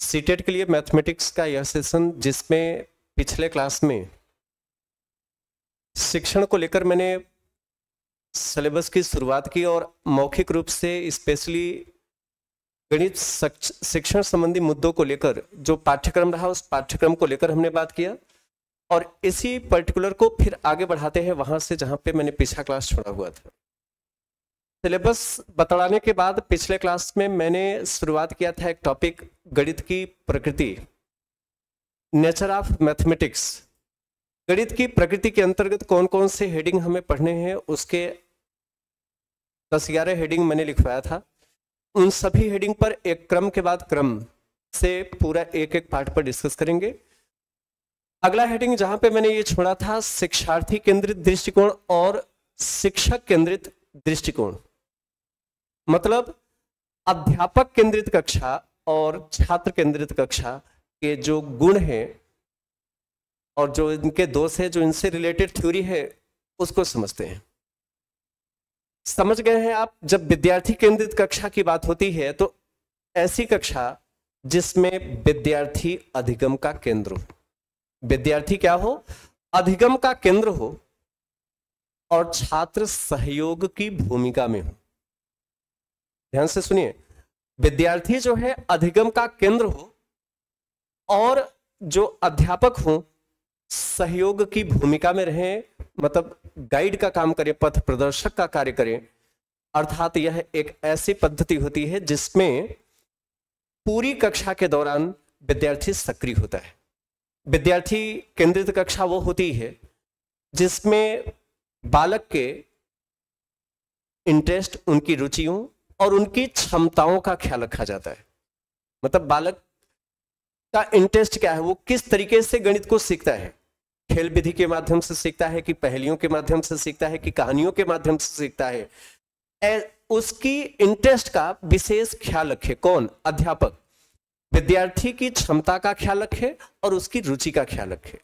CTET के लिए mathematics का यह सेशन जिसमें पिछले क्लास में शिक्षण को लेकर मैंने सिलेबस की शुरुआत की और मौखिक रूप से स्पेशली गणित शिक्षण संबंधी मुद्दों को लेकर जो पाठ्यक्रम रहा, उस पाठ्यक्रम को लेकर हमने बात किया और इसी पर्टिकुलर को फिर आगे बढ़ाते हैं वहाँ से जहाँ पे मैंने पिछला क्लास छोड़ा हुआ था। सिलेबस बतलाने के बाद पिछले क्लास में मैंने शुरुआत किया था एक टॉपिक गणित की प्रकृति। नेचर ऑफ़ मैथमेटिक्स गणित की प्रकृति के अंतर्गत कौन कौन से हेडिंग हमें पढ़ने हैं, उसके दस ग्यारह हेडिंग मैंने लिखवाया था। उन सभी हेडिंग पर एक क्रम के बाद क्रम से पूरा एक एक पार्ट पर डिस्कस करेंगे। अगला हेडिंग जहाँ पे मैंने ये छोड़ा था, शिक्षार्थी केंद्रित दृष्टिकोण और शिक्षक केंद्रित दृष्टिकोण। मतलब अध्यापक केंद्रित कक्षा और छात्र केंद्रित कक्षा के जो गुण हैं और जो इनके दोष है, जो इनसे रिलेटेड थ्योरी है, उसको समझते हैं। समझ गए हैं आप? जब विद्यार्थी केंद्रित कक्षा की बात होती है तो ऐसी कक्षा जिसमें विद्यार्थी अधिगम का केंद्र हो। विद्यार्थी क्या हो? अधिगम का केंद्र हो और छात्र सहयोग की भूमिका में हो। ध्यान से सुनिए। विद्यार्थी जो है, अधिगम का केंद्र हो और जो अध्यापक हो, सहयोग की भूमिका में रहे मतलब गाइड का काम करें, पथ प्रदर्शक का कार्य करें, अर्थात यह एक ऐसी पद्धति होती है जिसमें पूरी कक्षा के दौरान विद्यार्थी सक्रिय होता है। विद्यार्थी केंद्रित कक्षा वो होती है जिसमें बालक के इंटरेस्ट उनकी रुचियों और उनकी क्षमताओं का ख्याल रखा जाता है। मतलब बालक का इंटरेस्ट क्या है? वो किस तरीके से गणित को सीखता है? खेल विधि के माध्यम से सीखता है कि पहलियों के माध्यम से सीखता है कि कहानियों के माध्यम से सीखता है? ए, उसकी इंटरेस्ट का विशेष ख्याल रखे। कौन? अध्यापक। विद्यार्थी की क्षमता का ख्याल रखे और उसकी रुचि का ख्याल रखे।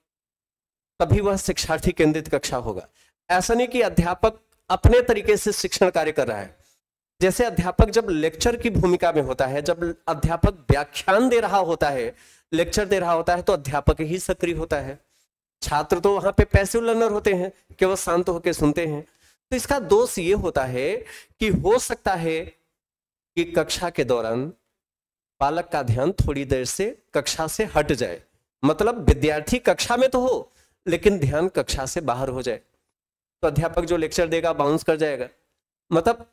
तभी वह शिक्षार्थी केंद्रित कक्षा होगा। ऐसा नहीं कि अध्यापक अपने तरीके से शिक्षण कार्य कर रहा है। जैसे अध्यापक जब लेक्चर की भूमिका में होता है, जब अध्यापक व्याख्यान दे रहा होता है लेक्चर दे रहा होता है तो अध्यापक ही सक्रिय होता है। छात्र तो वहाँ पे पैसिव लर्नर होते हैं केवल शांत होकर सुनते हैं। तो इसका दोष ये होता है कि हो सकता है कि कक्षा के दौरान बालक का ध्यान थोड़ी देर से कक्षा से हट जाए। मतलब विद्यार्थी कक्षा में तो हो, लेकिन ध्यान कक्षा से बाहर हो जाए। तो अध्यापक जो लेक्चर देगा बाउंस कर जाएगा। मतलब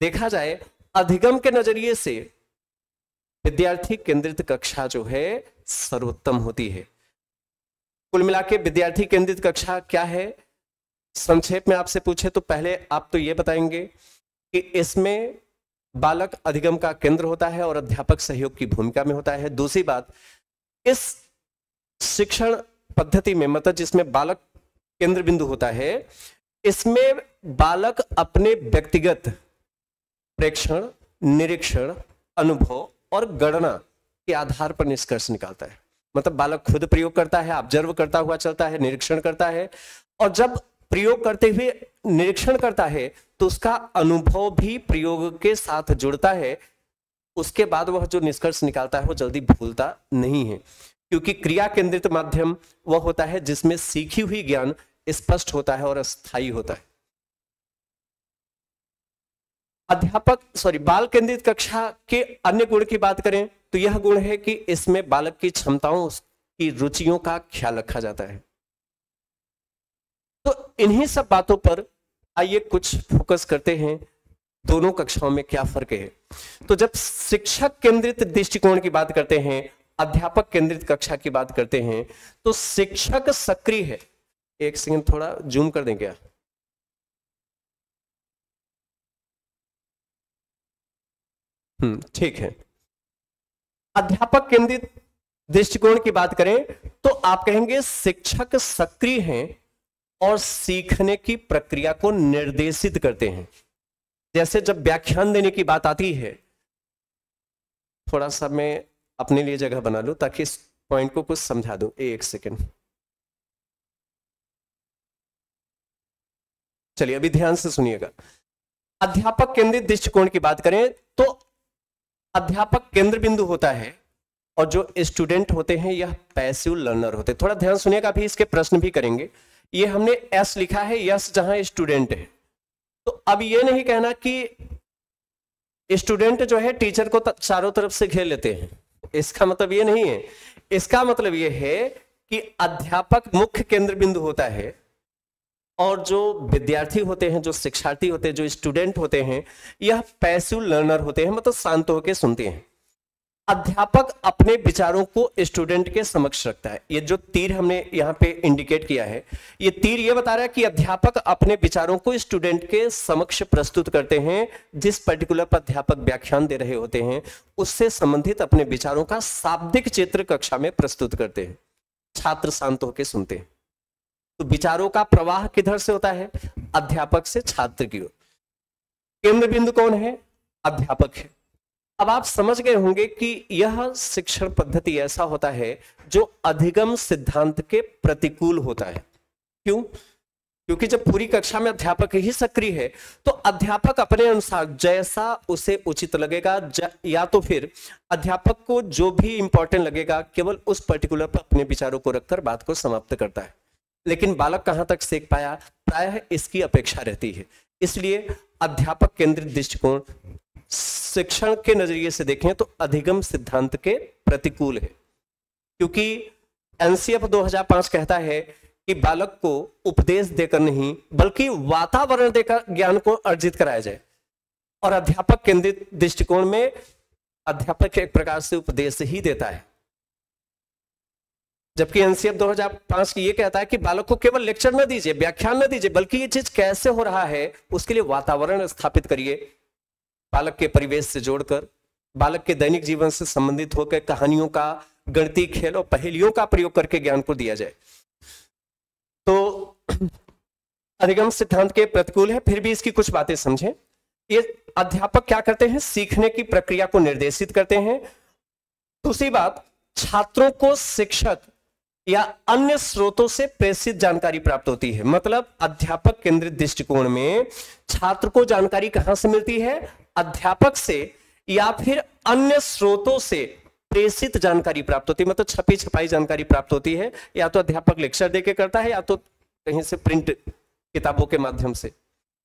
देखा जाए, अधिगम के नज़रिए से विद्यार्थी केंद्रित कक्षा जो है, सर्वोत्तम होती है। कुल मिला के विद्यार्थी केंद्रित कक्षा क्या है? संक्षेप में आपसे पूछे तो पहले आप तो ये बताएँगे कि इसमें बालक अधिगम का केंद्र होता है और अध्यापक सहयोग की भूमिका में होता है। दूसरी बात, इस शिक्षण पद्धति में मतलब जिसमें बालक केंद्र बिंदु होता है, इसमें बालक अपने व्यक्तिगत प्रेक्षण, निरीक्षण, अनुभव और गणना के आधार पर निष्कर्ष निकालता है। मतलब बालक खुद प्रयोग करता है ऑब्ज़र्व करता हुआ चलता है, निरीक्षण करता है और जब प्रयोग करते हुए निरीक्षण करता है तो उसका अनुभव भी प्रयोग के साथ जुड़ता है। उसके बाद वह जो निष्कर्ष निकालता है, वो जल्दी भूलता नहीं है। क्योंकि क्रिया केंद्रित माध्यम वह होता है जिसमें सीखी हुई ज्ञान स्पष्ट होता है और स्थायी होता है। अध्यापक सॉरी बाल केंद्रित कक्षा के अन्य गुण की बात करें तो यह गुण है कि इसमें बालक की क्षमताओं की रुचियों का ख्याल रखा जाता है। तो इन्हीं सब बातों पर आइए कुछ फोकस करते हैं, दोनों कक्षाओं में क्या फ़र्क है। तो जब शिक्षक केंद्रित दृष्टिकोण की बात करते हैं, अध्यापक केंद्रित कक्षा की बात करते हैं तो शिक्षक सक्रिय है। एक सेकंड थोड़ा जूम कर दें क्या? ठीक है। अध्यापक केंद्रित दृष्टिकोण की बात करें तो आप कहेंगे शिक्षक सक्रिय हैं और सीखने की प्रक्रिया को निर्देशित करते हैं। जैसे जब व्याख्यान देने की बात आती है, थोड़ा सा मैं अपने लिए जगह बना लू ताकि इस पॉइंट को कुछ समझा दूँ। एक सेकेंड चलिए, अभी ध्यान से सुनिएगा। अध्यापक केंद्रित दृष्टिकोण की बात करें तो अध्यापक केंद्र बिंदु होता है और जो स्टूडेंट होते हैं, यह पैसिव लर्नर होते हैं। थोड़ा ध्यान सुनिएगा, अभी इसके प्रश्न भी करेंगे। ये हमने एस लिखा है, यस जहाँ स्टूडेंट है। तो अब ये नहीं कहना कि स्टूडेंट जो है, टीचर को चारों तरफ़ से घेर लेते हैं। इसका मतलब ये नहीं है। इसका मतलब ये है कि अध्यापक मुख्य केंद्र बिंदु होता है और जो विद्यार्थी होते हैं, जो शिक्षार्थी होते हैं, जो स्टूडेंट होते हैं, यह पैसिव लर्नर होते हैं मतलब शांत होकर सुनते हैं। अध्यापक अपने विचारों को स्टूडेंट के समक्ष रखता है। ये जो तीर हमने यहाँ पे इंडिकेट किया है, ये तीर ये बता रहा है कि अध्यापक अपने विचारों को स्टूडेंट के समक्ष प्रस्तुत करते हैं, जिस पर्टिकुलर पर अध्यापक व्याख्यान दे रहे होते हैं, उससे संबंधित अपने विचारों का शाब्दिक चित्र कक्षा में प्रस्तुत करते हैं। छात्र शांत होकर सुनते हैं। तो विचारों का प्रवाह किधर से होता है? अध्यापक से छात्र की ओर। केंद्र बिंदु कौन है? अध्यापक है। अब आप समझ गए होंगे कि यह शिक्षण पद्धति ऐसा होता है जो अधिगम सिद्धांत के प्रतिकूल होता है। क्यों? क्योंकि जब पूरी कक्षा में अध्यापक ही सक्रिय है तो अध्यापक अपने अनुसार जैसा उसे उचित लगेगा या तो फिर अध्यापक को जो भी इंपॉर्टेंट लगेगा, केवल उस पर्टिकुलर पर अपने विचारों को रखकर बात को समाप्त करता है। लेकिन बालक कहाँ तक सीख पाया? प्रायः इसकी अपेक्षा रहती है। इसलिए अध्यापक केंद्रित दृष्टिकोण, शिक्षण के नज़रिए से देखें तो अधिगम सिद्धांत के प्रतिकूल है। क्योंकि एनसीएफ 2005 कहता है कि बालक को उपदेश देकर नहीं, बल्कि वातावरण देकर ज्ञान को अर्जित कराया जाए। और अध्यापक केंद्रित दृष्टिकोण में अध्यापक एक प्रकार से उपदेश ही देता है। जबकि एनसीएफ 2005 की ये कहता है कि बालक को केवल लेक्चर न दीजिए, व्याख्यान न दीजिए, बल्कि ये चीज़ कैसे हो रहा है, उसके लिए वातावरण स्थापित करिए। बालक के परिवेश से जोड़कर, बालक के दैनिक जीवन से संबंधित होकर कहानियों का गणती खेल और पहेलियों का प्रयोग करके ज्ञान को दिया जाए। तो अधिगम सिद्धांत के प्रतिकूल है, फिर भी इसकी कुछ बातें समझें। ये अध्यापक क्या करते हैं? सीखने की प्रक्रिया को निर्देशित करते हैं। दूसरी बात, छात्रों को शिक्षक या अन्य स्रोतों से प्रेषित जानकारी प्राप्त होती है। मतलब अध्यापक केंद्रित दृष्टिकोण में छात्र को जानकारी कहाँ से मिलती है? अध्यापक से या फिर अन्य स्रोतों से प्रेषित जानकारी प्राप्त होती है। मतलब छपी छपाई जानकारी प्राप्त होती है। या तो अध्यापक लेक्चर देके करता है या तो कहीं से प्रिंट किताबों के माध्यम से।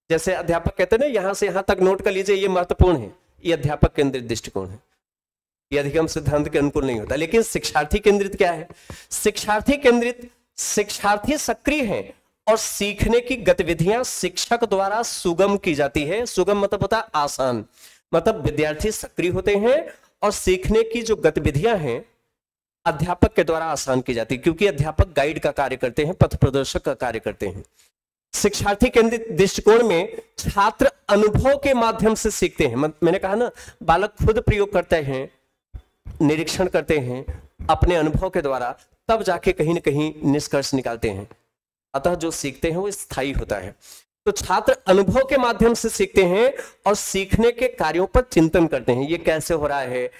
जैसे अध्यापक कहते हैं ना, यहाँ से यहाँ तक नोट कर लीजिए, ये महत्वपूर्ण है। ये अध्यापक केंद्रित दृष्टिकोण है। ये अधिगम सिद्धांत के अनुकूल नहीं होता। लेकिन शिक्षार्थी केंद्रित क्या है? शिक्षार्थी केंद्रित, शिक्षार्थी सक्रिय है और सीखने की गतिविधियाँ शिक्षक द्वारा सुगम की जाती है। सुगम मतलब होता आसान। मतलब विद्यार्थी सक्रिय होते हैं और सीखने की जो गतिविधियाँ हैं, अध्यापक के द्वारा आसान की जाती है, क्योंकि अध्यापक गाइड का कार्य करते हैं, पथ प्रदर्शक का कार्य करते हैं। शिक्षार्थी केंद्रित दृष्टिकोण में छात्र अनुभव के माध्यम से सीखते हैं। मैंने कहा ना, बालक खुद प्रयोग करते हैं निरीक्षण करते हैं, अपने अनुभव के द्वारा, तब जाके कहीं ना कहीं निष्कर्ष निकालते हैं। अतः जो सीखते हैं वो स्थायी होता है। तो छात्र अनुभव के माध्यम से सीखते हैं और सीखने के कार्यों पर चिंतन करते हैं, ये कैसे हो रहा है?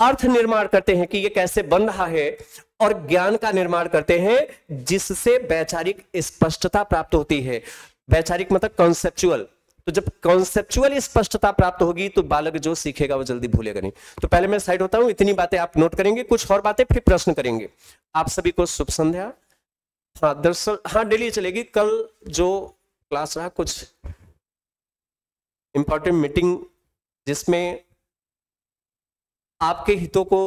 अर्थ निर्माण करते हैं कि ये कैसे बन रहा है और ज्ञान का निर्माण करते हैं, जिससे वैचारिक स्पष्टता प्राप्त होती है। वैचारिक मतलब कॉन्सेप्चुअल तो जब कॉन्सेप्चुअली स्पष्टता प्राप्त होगी तो बालक जो सीखेगा, वो जल्दी भूलेगा नहीं। तो पहले मैं साइड होता हूँ, इतनी बातें आप नोट करेंगे, कुछ और बातें फिर प्रश्न करेंगे। आप सभी को शुभ संध्या। हाँ दरअसल हाँ डेली चलेगी। कल जो क्लास रहा, कुछ इंपॉर्टेंट मीटिंग जिसमें आपके हितों को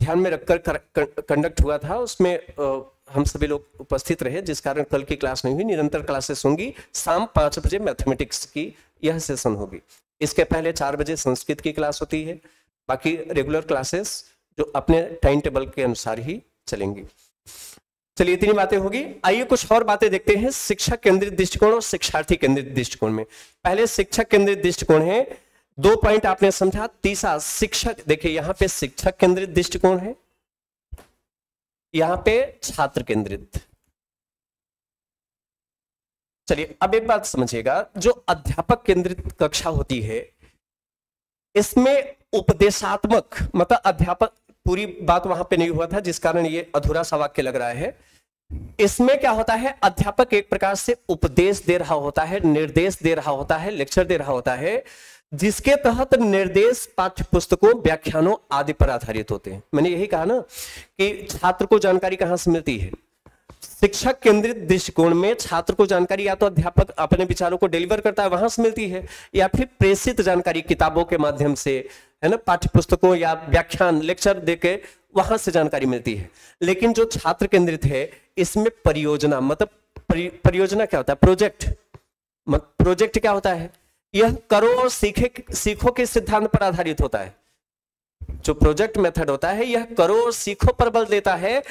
ध्यान में रखकर कंडक्ट हुआ था, उसमें हम सभी लोग उपस्थित रहे, जिस कारण कल की क्लास नहीं हुई, निरंतर क्लासेस होंगी। शाम पाँच बजे मैथमेटिक्स की यह सेशन होगी। इसके पहले चार बजे संस्कृत की क्लास होती है। बाकी रेगुलर क्लासेस जो अपने टाइम टेबल के अनुसार ही चलेंगी। चलिए, इतनी बातें होगी। आइए कुछ और बातें देखते हैं शिक्षक केंद्रित दृष्टिकोण और शिक्षार्थी केंद्रित दृष्टिकोण में। पहले शिक्षक केंद्रित दृष्टिकोण है। दो पॉइंट आपने समझा, तीसरा शिक्षक, देखिए यहाँ पे शिक्षक केंद्रित दृष्टिकोण है। यहाँ पे छात्र केंद्रित। चलिए, अब एक बात समझिएगा, जो अध्यापक केंद्रित कक्षा होती है, इसमें उपदेशात्मक मतलब अध्यापक, पूरी बात वहाँ पे नहीं हुआ था, जिस कारण ये अधूरा सा वाक्य लग रहा है। इसमें क्या होता है, अध्यापक एक प्रकार से उपदेश दे रहा होता है, निर्देश दे रहा होता है, लेक्चर दे रहा होता है जिसके तहत निर्देश पाठ्य पुस्तकों व्याख्यानों आदि पर आधारित होते हैं। मैंने यही कहा ना कि छात्र को जानकारी कहाँ से मिलती है? शिक्षक केंद्रित दृष्टिकोण में छात्र को जानकारी या तो अध्यापक अपने विचारों को डिलीवर करता है, वहाँ से मिलती है, या फिर प्रेषित जानकारी किताबों के माध्यम से, है ना पाठ्य पुस्तकों या व्याख्यान लेक्चर देके वहाँ से जानकारी मिलती है। लेकिन जो छात्र केंद्रित है, इसमें परियोजना मतलब परियोजना क्या होता है? प्रोजेक्ट प्रोजेक्ट क्या होता है? यह करो और सीखे, सीखो के सिद्धांत पर आधारित होता है। जो प्रोजेक्ट मेथड होता है, यह करो और सीखो पर बल देता है।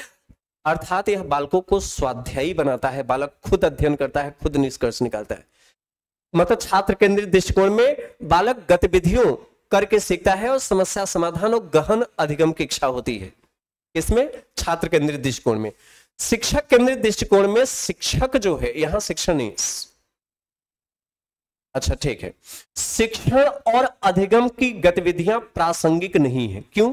अर्थात यह बालकों को स्वाध्यायी बनाता है, बालक खुद अध्ययन करता है, खुद निष्कर्ष निकालता है। मतलब छात्र केंद्रित दृष्टिकोण में बालक गतिविधियों करके सीखता है और समस्या समाधान और गहन अधिगम की इच्छा होती है। इसमें छात्र केंद्रित दृष्टिकोण में। शिक्षक केंद्रित दृष्टिकोण में शिक्षक जो है, यहाँ शिक्षण नहीं अच्छा ठीक है। शिक्षण और अधिगम की गतिविधियाँ प्रासंगिक नहीं है। क्यों?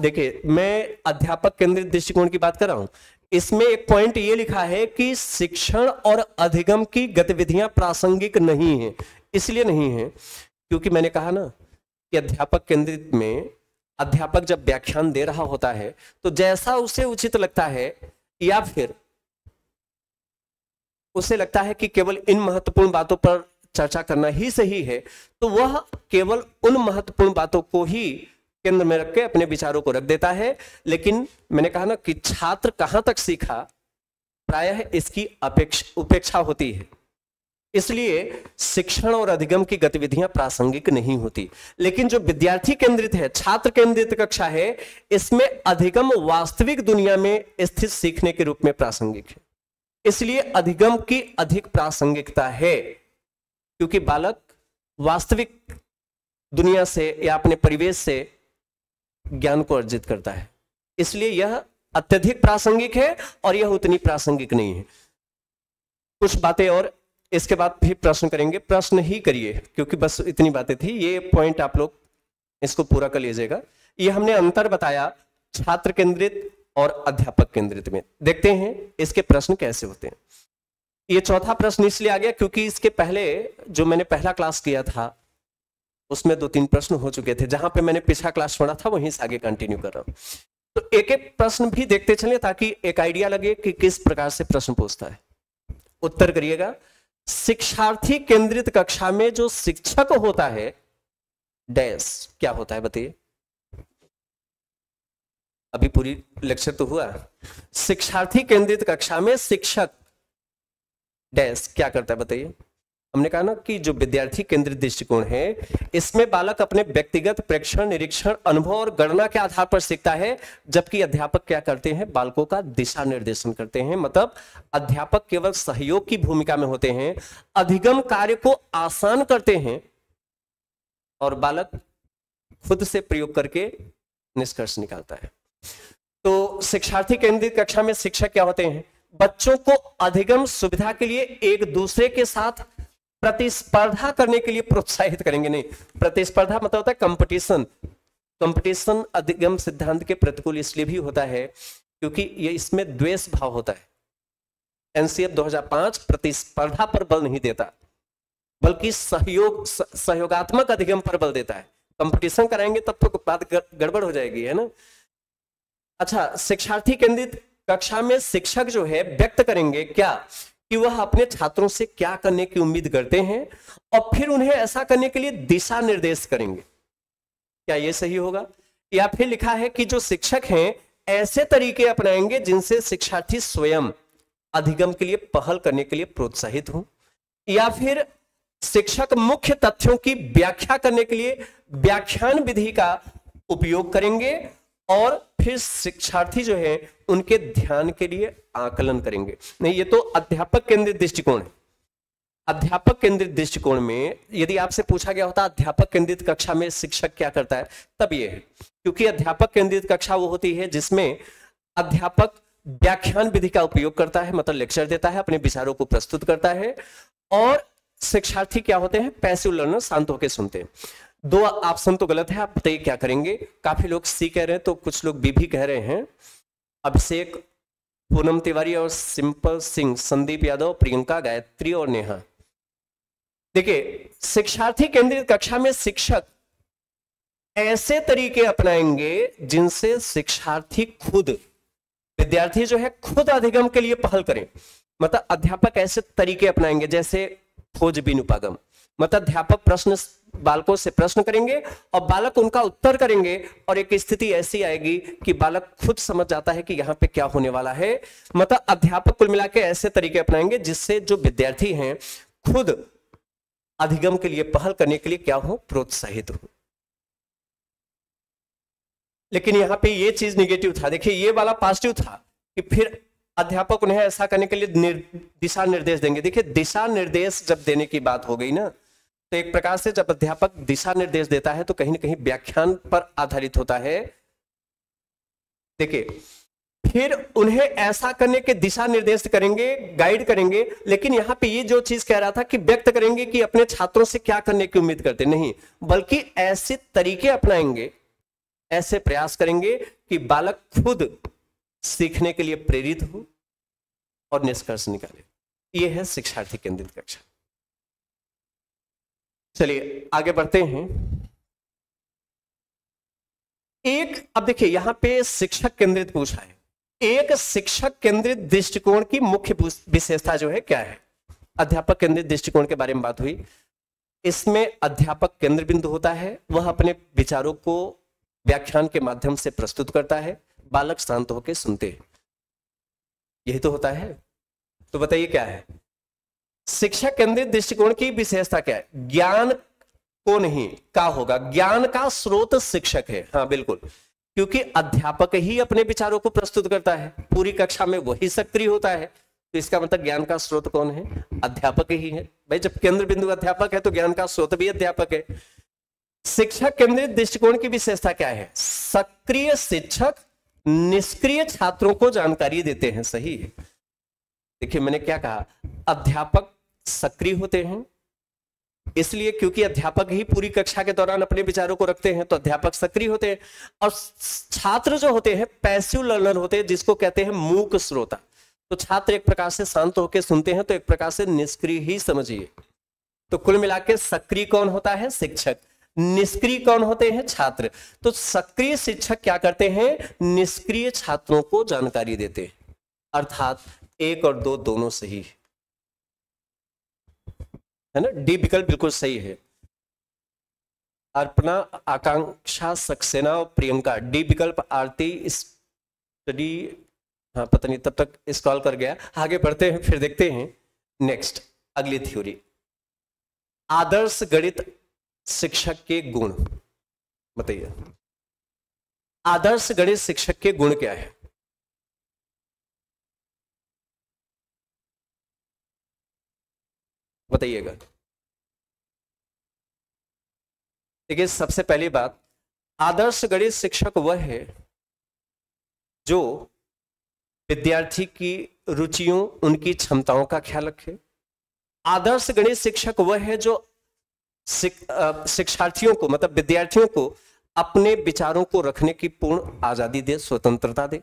देखिए, मैं अध्यापक केंद्रित दृष्टिकोण की बात कर रहा हूँ। इसमें एक पॉइंट ये लिखा है कि शिक्षण और अधिगम की गतिविधियाँ प्रासंगिक नहीं है, इसलिए नहीं है, क्योंकि मैंने कहा ना कि अध्यापक केंद्रित में अध्यापक जब व्याख्यान दे रहा होता है तो जैसा उसे उचित लगता है या फिर उसे लगता है कि केवल इन महत्वपूर्ण बातों पर चर्चा करना ही सही है तो वह केवल उन महत्वपूर्ण बातों को ही केंद्र में रख के अपने विचारों को रख देता है। लेकिन मैंने कहा ना कि छात्र कहाँ तक सीखा? प्रायः इसकी अपेक्षा, उपेक्षा होती है। इसलिए शिक्षण और अधिगम की गतिविधियाँ प्रासंगिक नहीं होती। लेकिन जो विद्यार्थी केंद्रित है, छात्र केंद्रित कक्षा है, इसमें अधिगम वास्तविक दुनिया में स्थित सीखने के रूप में प्रासंगिक है। इसलिए अधिगम की अधिक प्रासंगिकता है, क्योंकि बालक वास्तविक दुनिया से या अपने परिवेश से ज्ञान को अर्जित करता है। इसलिए यह अत्यधिक प्रासंगिक है और यह उतनी प्रासंगिक नहीं है। कुछ बातें और इसके बाद भी प्रश्न करेंगे। प्रश्न ही करिए, क्योंकि बस इतनी बातें थी। ये पॉइंट आप लोग इसको पूरा कर लीजिएगा। ये हमने अंतर बताया, छात्र केंद्रित और अध्यापक केंद्रित में। देखते हैं इसके प्रश्न कैसे होते हैं। ये चौथा प्रश्न इसलिए आ गया क्योंकि इसके पहले जो मैंने पहला क्लास किया था, उसमें दो तीन प्रश्न हो चुके थे। जहाँ पे मैंने पिछला क्लास छोड़ा था, वहीं से आगे कंटिन्यू कर रहा हूँ। तो एक एक प्रश्न भी देखते चले ताकि एक आइडिया लगे कि किस प्रकार से प्रश्न पूछता है। उत्तर करिएगा, शिक्षार्थी केंद्रित कक्षा में जो शिक्षक होता है, डैश, क्या होता है बताइए? अभी पूरी लेक्चर तो हुआ। शिक्षार्थी केंद्रित कक्षा में शिक्षक डैश क्या करता है बताइए। हमने कहा ना कि जो विद्यार्थी केंद्रित दृष्टिकोण है, इसमें बालक अपने व्यक्तिगत प्रेक्षण, निरीक्षण, अनुभव और गणना के आधार पर सीखता है, जबकि अध्यापक क्या करते हैं, बालकों का दिशा निर्देशन करते हैं। मतलब अध्यापक केवल सहयोग की भूमिका में होते हैं, अधिगम कार्य को आसान करते हैं और बालक खुद से प्रयोग करके निष्कर्ष निकालता है। तो शिक्षार्थी केंद्रित कक्षा में शिक्षक क्या होते हैं? बच्चों को अधिगम सुविधा के लिए एक दूसरे के साथ प्रतिस्पर्धा करने के लिए प्रोत्साहित करेंगे। नहीं, प्रतिस्पर्धा मतलब होता है कंपटीशन कंपटीशन अधिगम सिद्धांत के प्रतिकूल इसलिए भी होता है क्योंकि ये इसमें द्वेष भाव होता है। एनसीएफ 2005 प्रतिस्पर्धा पर बल नहीं देता, बल्कि सहयोग, सहयोगात्मक अधिगम पर बल देता है। कंपटीशन कराएँगे तब तो बात गड़बड़ हो जाएगी, है ना? अच्छा शिक्षार्थी केंद्रित कक्षा में शिक्षक जो है, व्यक्त करेंगे क्या? कि वह अपने छात्रों से क्या करने की उम्मीद करते हैं और फिर उन्हें ऐसा करने के लिए दिशा निर्देश करेंगे। क्या यह सही होगा? या फिर लिखा है कि जो शिक्षक हैं, ऐसे तरीके अपनाएँगे जिनसे शिक्षार्थी स्वयं अधिगम के लिए, पहल करने के लिए प्रोत्साहित हो। या फिर शिक्षक मुख्य तथ्यों की व्याख्या करने के लिए व्याख्यान विधि का उपयोग करेंगे और फिर शिक्षार्थी जो है, उनके ध्यान के लिए आकलन करेंगे। नहीं, ये तो अध्यापक केंद्रित दृष्टिकोण है। अध्यापक केंद्रित दृष्टिकोण में यदि आपसे पूछा गया होता, अध्यापक केंद्रित कक्षा में शिक्षक क्या करता है, तब ये है। क्योंकि अध्यापक केंद्रित कक्षा वो होती है जिसमें अध्यापक व्याख्यान विधि का उपयोग करता है मतलब लेक्चर देता है, अपने विचारों को प्रस्तुत करता है, और शिक्षार्थी क्या होते हैं, पैसिव लर्नर शांत होकर सुनते हैं। दो ऑप्शन तो गलत है, आप बताइए क्या करेंगे? काफ़ी लोग सी कह रहे हैं तो कुछ लोग बी भी कह रहे हैं। अभिषेक पूनम तिवारी और सिंपल सिंह, संदीप यादव, प्रियंका गायत्री और नेहा। देखिए, शिक्षार्थी केंद्रित कक्षा में शिक्षक ऐसे तरीके अपनाएँगे जिनसे शिक्षार्थी खुद, विद्यार्थी जो है, खुद अधिगम के लिए पहल करें। मतलब अध्यापक ऐसे तरीके अपनाएँगे जैसे खोजबीन उपागम। मतलब अध्यापक प्रश्न बालकों से प्रश्न करेंगे और बालक उनका उत्तर करेंगे और एक स्थिति ऐसी आएगी कि बालक खुद समझ जाता है कि यहाँ पे क्या होने वाला है। मतलब अध्यापक कुल मिला के ऐसे तरीके अपनाएँगे जिससे जो विद्यार्थी हैं खुद अधिगम के लिए पहल करने के लिए क्या हो प्रोत्साहित हो। लेकिन यहाँ पे ये चीज़ निगेटिव था। देखिए ये वाला पॉजिटिव था कि फिर अध्यापक उन्हें ऐसा करने के लिए निर, दिशा निर्देश देंगे। देखिए दिशा निर्देश जब देने की बात हो गई ना तो एक प्रकार से जब अध्यापक दिशा निर्देश देता है तो कहीं ना कहीं व्याख्यान पर आधारित होता है। देखिए, फिर उन्हें ऐसा करने के दिशा निर्देश करेंगे गाइड करेंगे, लेकिन यहाँ पे ये जो चीज़ कह रहा था कि व्यक्त करेंगे कि अपने छात्रों से क्या करने की उम्मीद करते नहीं, बल्कि ऐसे तरीके अपनाएँगे, ऐसे प्रयास करेंगे कि बालक खुद सीखने के लिए प्रेरित हो और निष्कर्ष निकाले। ये है शिक्षार्थी केंद्रित कक्षा। चलिए, आगे बढ़ते हैं। एक, अब देखिए, यहाँ पे शिक्षक केंद्रित पूछा है। एक, शिक्षक केंद्रित दृष्टिकोण की मुख्य विशेषता जो है, क्या है? अध्यापक केंद्रित दृष्टिकोण के बारे में बात हुई। इसमें अध्यापक केंद्र बिंदु होता है, वह अपने विचारों को व्याख्यान के माध्यम से प्रस्तुत करता है, बालक शांत होकर सुनते हैं। यही तो होता है। तो बताइए, क्या है? शिक्षा केंद्रित दृष्टिकोण की विशेषता क्या है? ज्ञान को नहीं, का होगा। ज्ञान का स्रोत शिक्षक है। हाँ बिल्कुल। क्योंकि अध्यापक ही अपने विचारों को प्रस्तुत करता है। पूरी कक्षा में वही सक्रिय होता है। तो इसका मतलब ज्ञान का स्रोत कौन है? अध्यापक ही है। भाई, जब केंद्र बिंदु अध्यापक है तो ज्ञान का स्रोत भी अध्यापक है। शिक्षक केंद्रित दृष्टिकोण की विशेषता क्या है? सक्रिय शिक्षक निष्क्रिय छात्रों को जानकारी देते हैं। सही है। देखिए, मैंने क्या कहा? अध्यापक सक्रिय होते हैं। इसलिए क्योंकि अध्यापक ही पूरी कक्षा के दौरान अपने विचारों को रखते हैं तो अध्यापक सक्रिय होते हैं। और छात्र जो होते हैं पैसिव लर्नर होते हैं, जिसको कहते हैं मूक श्रोता। तो छात्र एक प्रकार से शांत होकर सुनते हैं तो एक प्रकार से निष्क्रिय ही समझिए। तो कुल मिला के सक्रिय कौन होता है? शिक्षक। निष्क्रिय कौन होते हैं? छात्र। तो सक्रिय शिक्षक क्या करते हैं? निष्क्रिय छात्रों को जानकारी देते हैं। अर्थात एक और दो दोनों सही है। ना? डी विकल्प बिल्कुल सही है। अर्पणा, आकांक्षा, सक्सेना और प्रियंका। डी विकल्प, आरती स्टडी हाँ पता नहीं, तब तक स्क्रॉल कर गया। आगे बढ़ते हैं, फिर देखते हैं। नेक्स्ट अगली थ्योरी आदर्श गणित शिक्षक के गुण। बताइए। आदर्श गणित शिक्षक के गुण क्या है? बताइएगा। देखिए, सबसे पहली बात, आदर्श गणित शिक्षक वह है जो विद्यार्थी की रुचियों, उनकी क्षमताओं का ख्याल रखे। आदर्श गणित शिक्षक वह है जो शिक्षार्थियों को मतलब विद्यार्थियों को अपने विचारों को रखने की पूर्ण आज़ादी दे, स्वतंत्रता दे।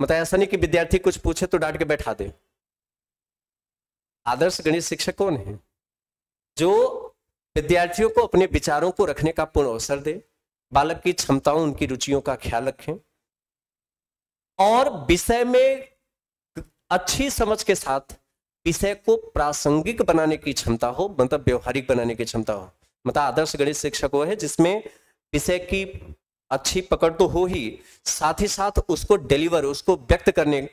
मतलब ऐसा नहीं कि विद्यार्थी कुछ पूछे तो डांट के बैठा दे। आदर्श गणित शिक्षक कौन है? जो विद्यार्थियों को अपने विचारों को रखने का पूर्ण अवसर दे, बालक की क्षमताओं, उनकी रुचियों का ख्याल रखें, और विषय में अच्छी समझ के साथ विषय को प्रासंगिक बनाने की क्षमता हो मतलब व्यवहारिक बनाने की क्षमता हो। मतलब आदर्श गणित शिक्षक वो है जिसमें विषय की अच्छी पकड़ तो हो ही, साथ ही साथ उसको डिलीवर उसको व्यक्त करने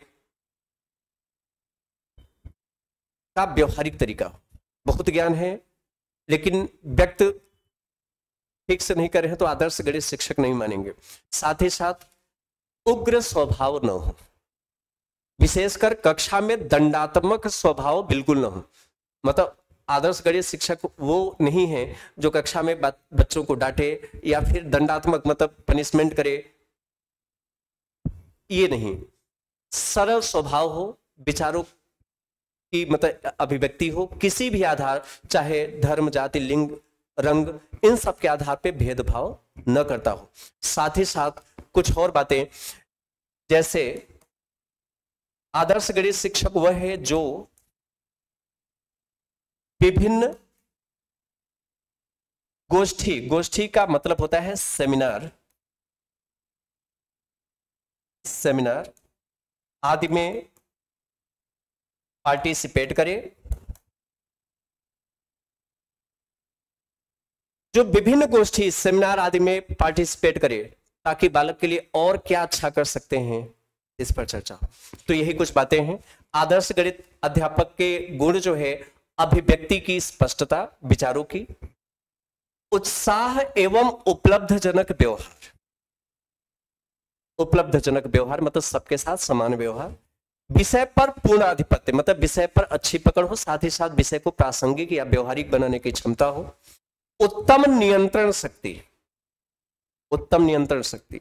का व्यवहारिक तरीका। बहुत ज्ञान है, लेकिन व्यक्त ठीक से नहीं कर रहे तो आदर्श गणित शिक्षक नहीं मानेंगे। साथ ही साथ उग्र स्वभाव न हो। विशेषकर कक्षा में दंडात्मक स्वभाव बिल्कुल न हो। मतलब आदर्श गणित शिक्षक वो नहीं है जो कक्षा में बच्चों को डांटे या फिर दंडात्मक मतलब पनिशमेंट करे। ये नहीं। सरल स्वभाव हो, विचारों की मतलब अभिव्यक्ति हो, किसी भी आधार, चाहे धर्म, जाति, लिंग, रंग, इन सब के आधार पे भेदभाव न करता हो। साथ ही साथ कुछ और बातें, जैसे आदर्श गणित शिक्षक वह है जो विभिन्न गोष्ठी गोष्ठी का मतलब होता है सेमिनार सेमिनार आदि में पार्टिसिपेट करे। जो विभिन्न गोष्ठी, सेमिनार आदि में पार्टिसिपेट करे, ताकि बालक के लिए और क्या अच्छा कर सकते हैं, इस पर चर्चा। तो यही कुछ बातें हैं। आदर्श गणित अध्यापक के गुण जो है, अभिव्यक्ति की स्पष्टता, विचारों की। उत्साह एवं उपलब्धजनक व्यवहार। उपलब्धजनक व्यवहार मतलब सबके साथ समान व्यवहार। विषय पर पूर्ण आधिपत्य मतलब विषय पर अच्छी पकड़ हो, साथ ही साथ विषय को प्रासंगिक या व्यवहारिक बनाने की क्षमता हो। उत्तम नियंत्रण शक्ति उत्तम नियंत्रण शक्ति।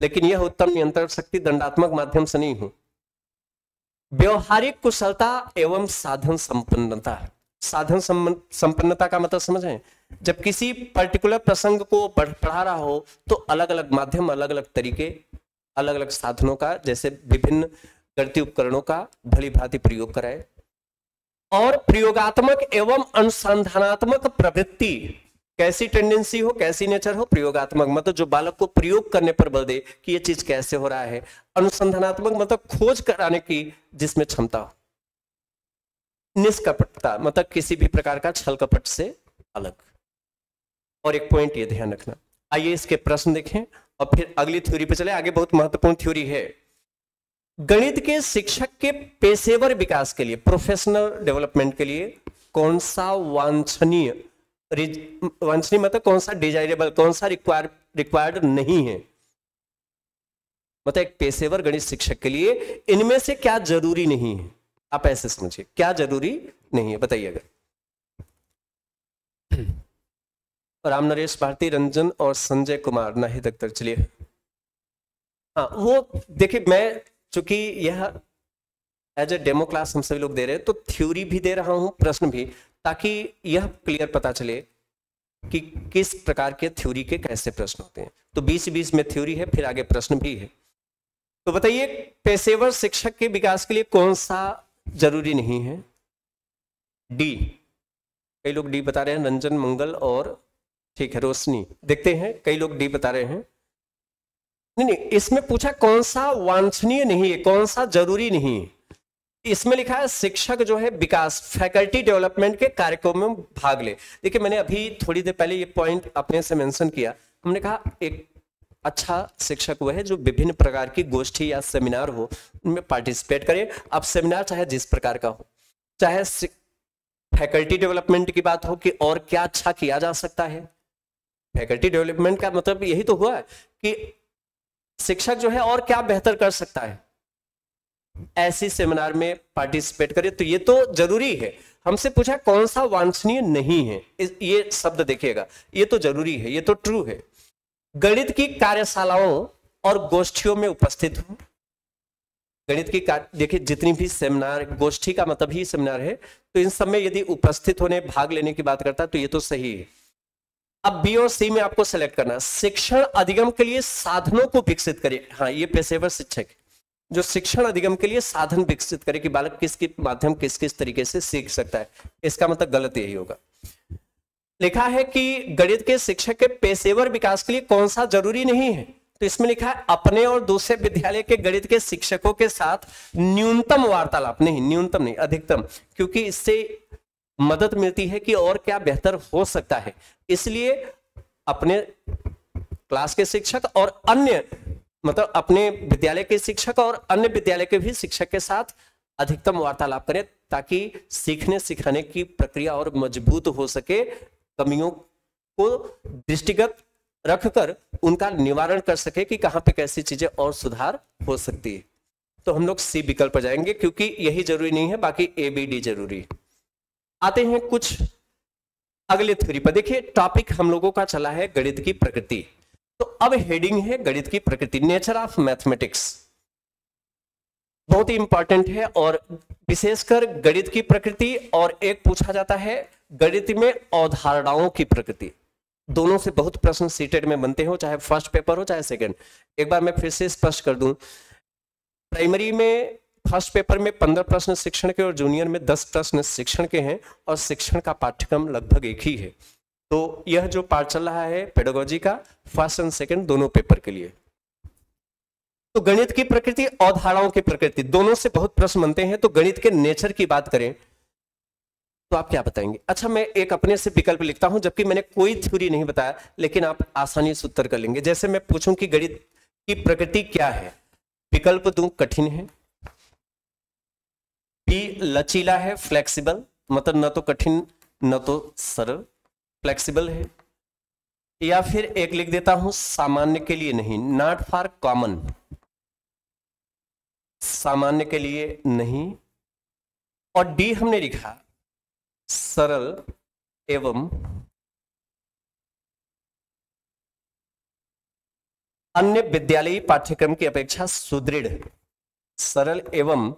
लेकिन यह उत्तम नियंत्रण शक्ति दंडात्मक माध्यम से नहीं हो। व्यवहारिक कुशलता एवं साधन संपन्नता साधन संपन्नता का मतलब समझें, जब किसी पर्टिकुलर प्रसंग को पढ़ा रहा हो तो अलग अलग माध्यम अलग अलग तरीके अलग अलग साधनों का, जैसे विभिन्न गणितीय उपकरणों का भली भांति प्रयोग कराए। और प्रयोगात्मक एवं अनुसंधानात्मक प्रवृत्ति, कैसी टेंडेंसी हो, कैसी नेचर हो, प्रयोगात्मक मतलब जो बालक को प्रयोग करने पर बल दे कि ये चीज़ कैसे हो रहा है। अनुसंधानात्मक मतलब खोज कराने की जिसमें क्षमता हो। निष्कपटता मतलब किसी भी प्रकार का छल कपट से अलग। और एक पॉइंट ये ध्यान रखना। आइए इसके प्रश्न देखें और फिर अगली थ्योरी पे चले। आगे बहुत महत्वपूर्ण थ्योरी है। गणित के शिक्षक के पेशेवर विकास के लिए प्रोफेशनल डेवलपमेंट के लिए कौन सा वांछनीय वांछनीय मतलब कौन सा डिजायरेबल कौन सा रिक्वायर रिक्वायर्ड नहीं है? मतलब एक पेशेवर गणित शिक्षक के लिए इनमें से क्या ज़रूरी नहीं है? आप ऐसे समझिए, क्या ज़रूरी नहीं है? बताइएगा राम नरेश, भारती, रंजन और संजय कुमार, नाहिद अख्तर, चलिए। हाँ वो देखिए, मैं चूँकि यह एज ए डेमो क्लास हम सभी लोग दे रहे हैं तो थ्योरी भी दे रहा हूँ, प्रश्न भी, ताकि यह क्लियर पता चले कि किस प्रकार के थ्योरी के कैसे प्रश्न होते हैं। तो बीस बीस में थ्योरी है, फिर आगे प्रश्न भी है। तो बताइए, पेशेवर शिक्षक के विकास के लिए कौन सा ज़रूरी नहीं है? डी। कई लोग डी बता रहे हैं, रंजन मंगल और, ठीक है, रोशनी। देखते हैं, कई लोग डी बता रहे हैं। नहीं नहीं, इसमें पूछा कौन सा वांछनीय नहीं है, कौन सा ज़रूरी नहीं इसमें लिखा है शिक्षक जो है विकास, फैकल्टी डेवलपमेंट के कार्यक्रम में भाग ले। देखिए, मैंने अभी थोड़ी देर पहले ये पॉइंट अपने से मेंशन किया। हमने कहा एक अच्छा शिक्षक वह है जो विभिन्न प्रकार की गोष्ठी या सेमिनार हो, उनमें पार्टिसिपेट करे। अब सेमिनार चाहे जिस प्रकार का हो, चाहे फैकल्टी डेवलपमेंट की बात हो कि और क्या अच्छा किया जा सकता है। फैकल्टी डेवलपमेंट का मतलब यही तो हुआ कि शिक्षक जो है और क्या बेहतर कर सकता है? ऐसी सेमिनार में पार्टिसिपेट करे तो ये तो ज़रूरी है। हमसे पूछा कौन सा वांछनीय नहीं है? ये शब्द देखिएगा। ये तो ज़रूरी है, ये तो ट्रू है। गणित की कार्यशालाओं और गोष्ठियों में उपस्थित हूँ। गणित की देखिए, जितनी भी सेमिनार गोष्ठी का मतलब ही सेमिनार है। तो इन सब में यदि उपस्थित होने, भाग लेने की बात करता है तो ये तो सही है। अब बी और सी में आपको सेलेक्ट करना शिक्षण अधिगम के लिए साधनों को विकसित करिए। हाँ ये पेशेवर शिक्षक जो शिक्षण अधिगम के लिए साधन विकसित करे कि बालक किस किस माध्यम किस किस तरीके से सीख सकता है। इसका मतलब गलत यही होगा। लिखा है कि गणित के शिक्षक के पेशेवर विकास के लिए कौन सा ज़रूरी नहीं है? तो इसमें लिखा है, अपने और दूसरे विद्यालय के गणित के शिक्षकों के साथ न्यूनतम वार्तालाप। नहीं, न्यूनतम नहीं, अधिकतम। क्योंकि इससे मदद मिलती है कि और क्या बेहतर हो सकता है। इसलिए अपने क्लास के शिक्षक और अन्य मतलब अपने विद्यालय के शिक्षक और अन्य विद्यालय के भी शिक्षक के साथ अधिकतम वार्तालाप करें ताकि सीखने सिखाने की प्रक्रिया और मज़बूत हो सके। कमियों को दृष्टिगत रखकर उनका निवारण कर सके कि कहाँ पे कैसी चीज़ें और सुधार हो सकती है। तो हम लोग सी विकल्प जाएँगे क्योंकि यही ज़रूरी नहीं है, बाकी ए, बी, डी ज़रूरी। है आते हैं कुछ अगले थ्योरी पर। देखिए टॉपिक हम लोगों का चला है गणित की प्रकृति। तो अब हेडिंग है गणित की प्रकृति नेचर ऑफ़ मैथमेटिक्स बहुत ही इंपॉर्टेंट है और विशेषकर गणित की प्रकृति और एक पूछा जाता है गणित में अवधारणाओं की प्रकृति। दोनों से बहुत प्रश्न सीटेड में बनते हो, चाहे फ़र्स्ट पेपर हो, चाहे सेकंड एक बार मैं फिर से स्पष्ट कर दूँ। प्राइमरी में फ़र्स्ट पेपर में पंद्रह प्रश्न शिक्षण के और जूनियर में दस प्रश्न शिक्षण के हैं और शिक्षण का पाठ्यक्रम लगभग एक ही है। तो यह जो पार्ट चल रहा है पेडोलॉजी का फ़र्स्ट एंड सेकंड दोनों पेपर के लिए। तो गणित की प्रकृति और धाराओं की प्रकृति, दोनों से बहुत प्रश्न बनते हैं तो गणित के नेचर की बात करें तो आप क्या बताएँगे? अच्छा मैं एक अपने से विकल्प लिखता हूँ, जबकि मैंने कोई थ्योरी नहीं बताया, लेकिन आप आसानी से उत्तर कर लेंगे। जैसे मैं पूछूँ कि गणित की प्रकृति क्या है? विकल्प दू, कठिन है। बी लचीला है फ्लेक्सिबल मतलब न तो कठिन, न तो सरल फ्लेक्सिबल है। या फिर एक लिख देता हूँ, सामान्य के लिए नहीं नॉट फॉर कॉमन सामान्य के लिए नहीं। और डी हमने लिखा, सरल एवं अन्य विद्यालयी पाठ्यक्रम की अपेक्षा सुदृढ़, सरल एवं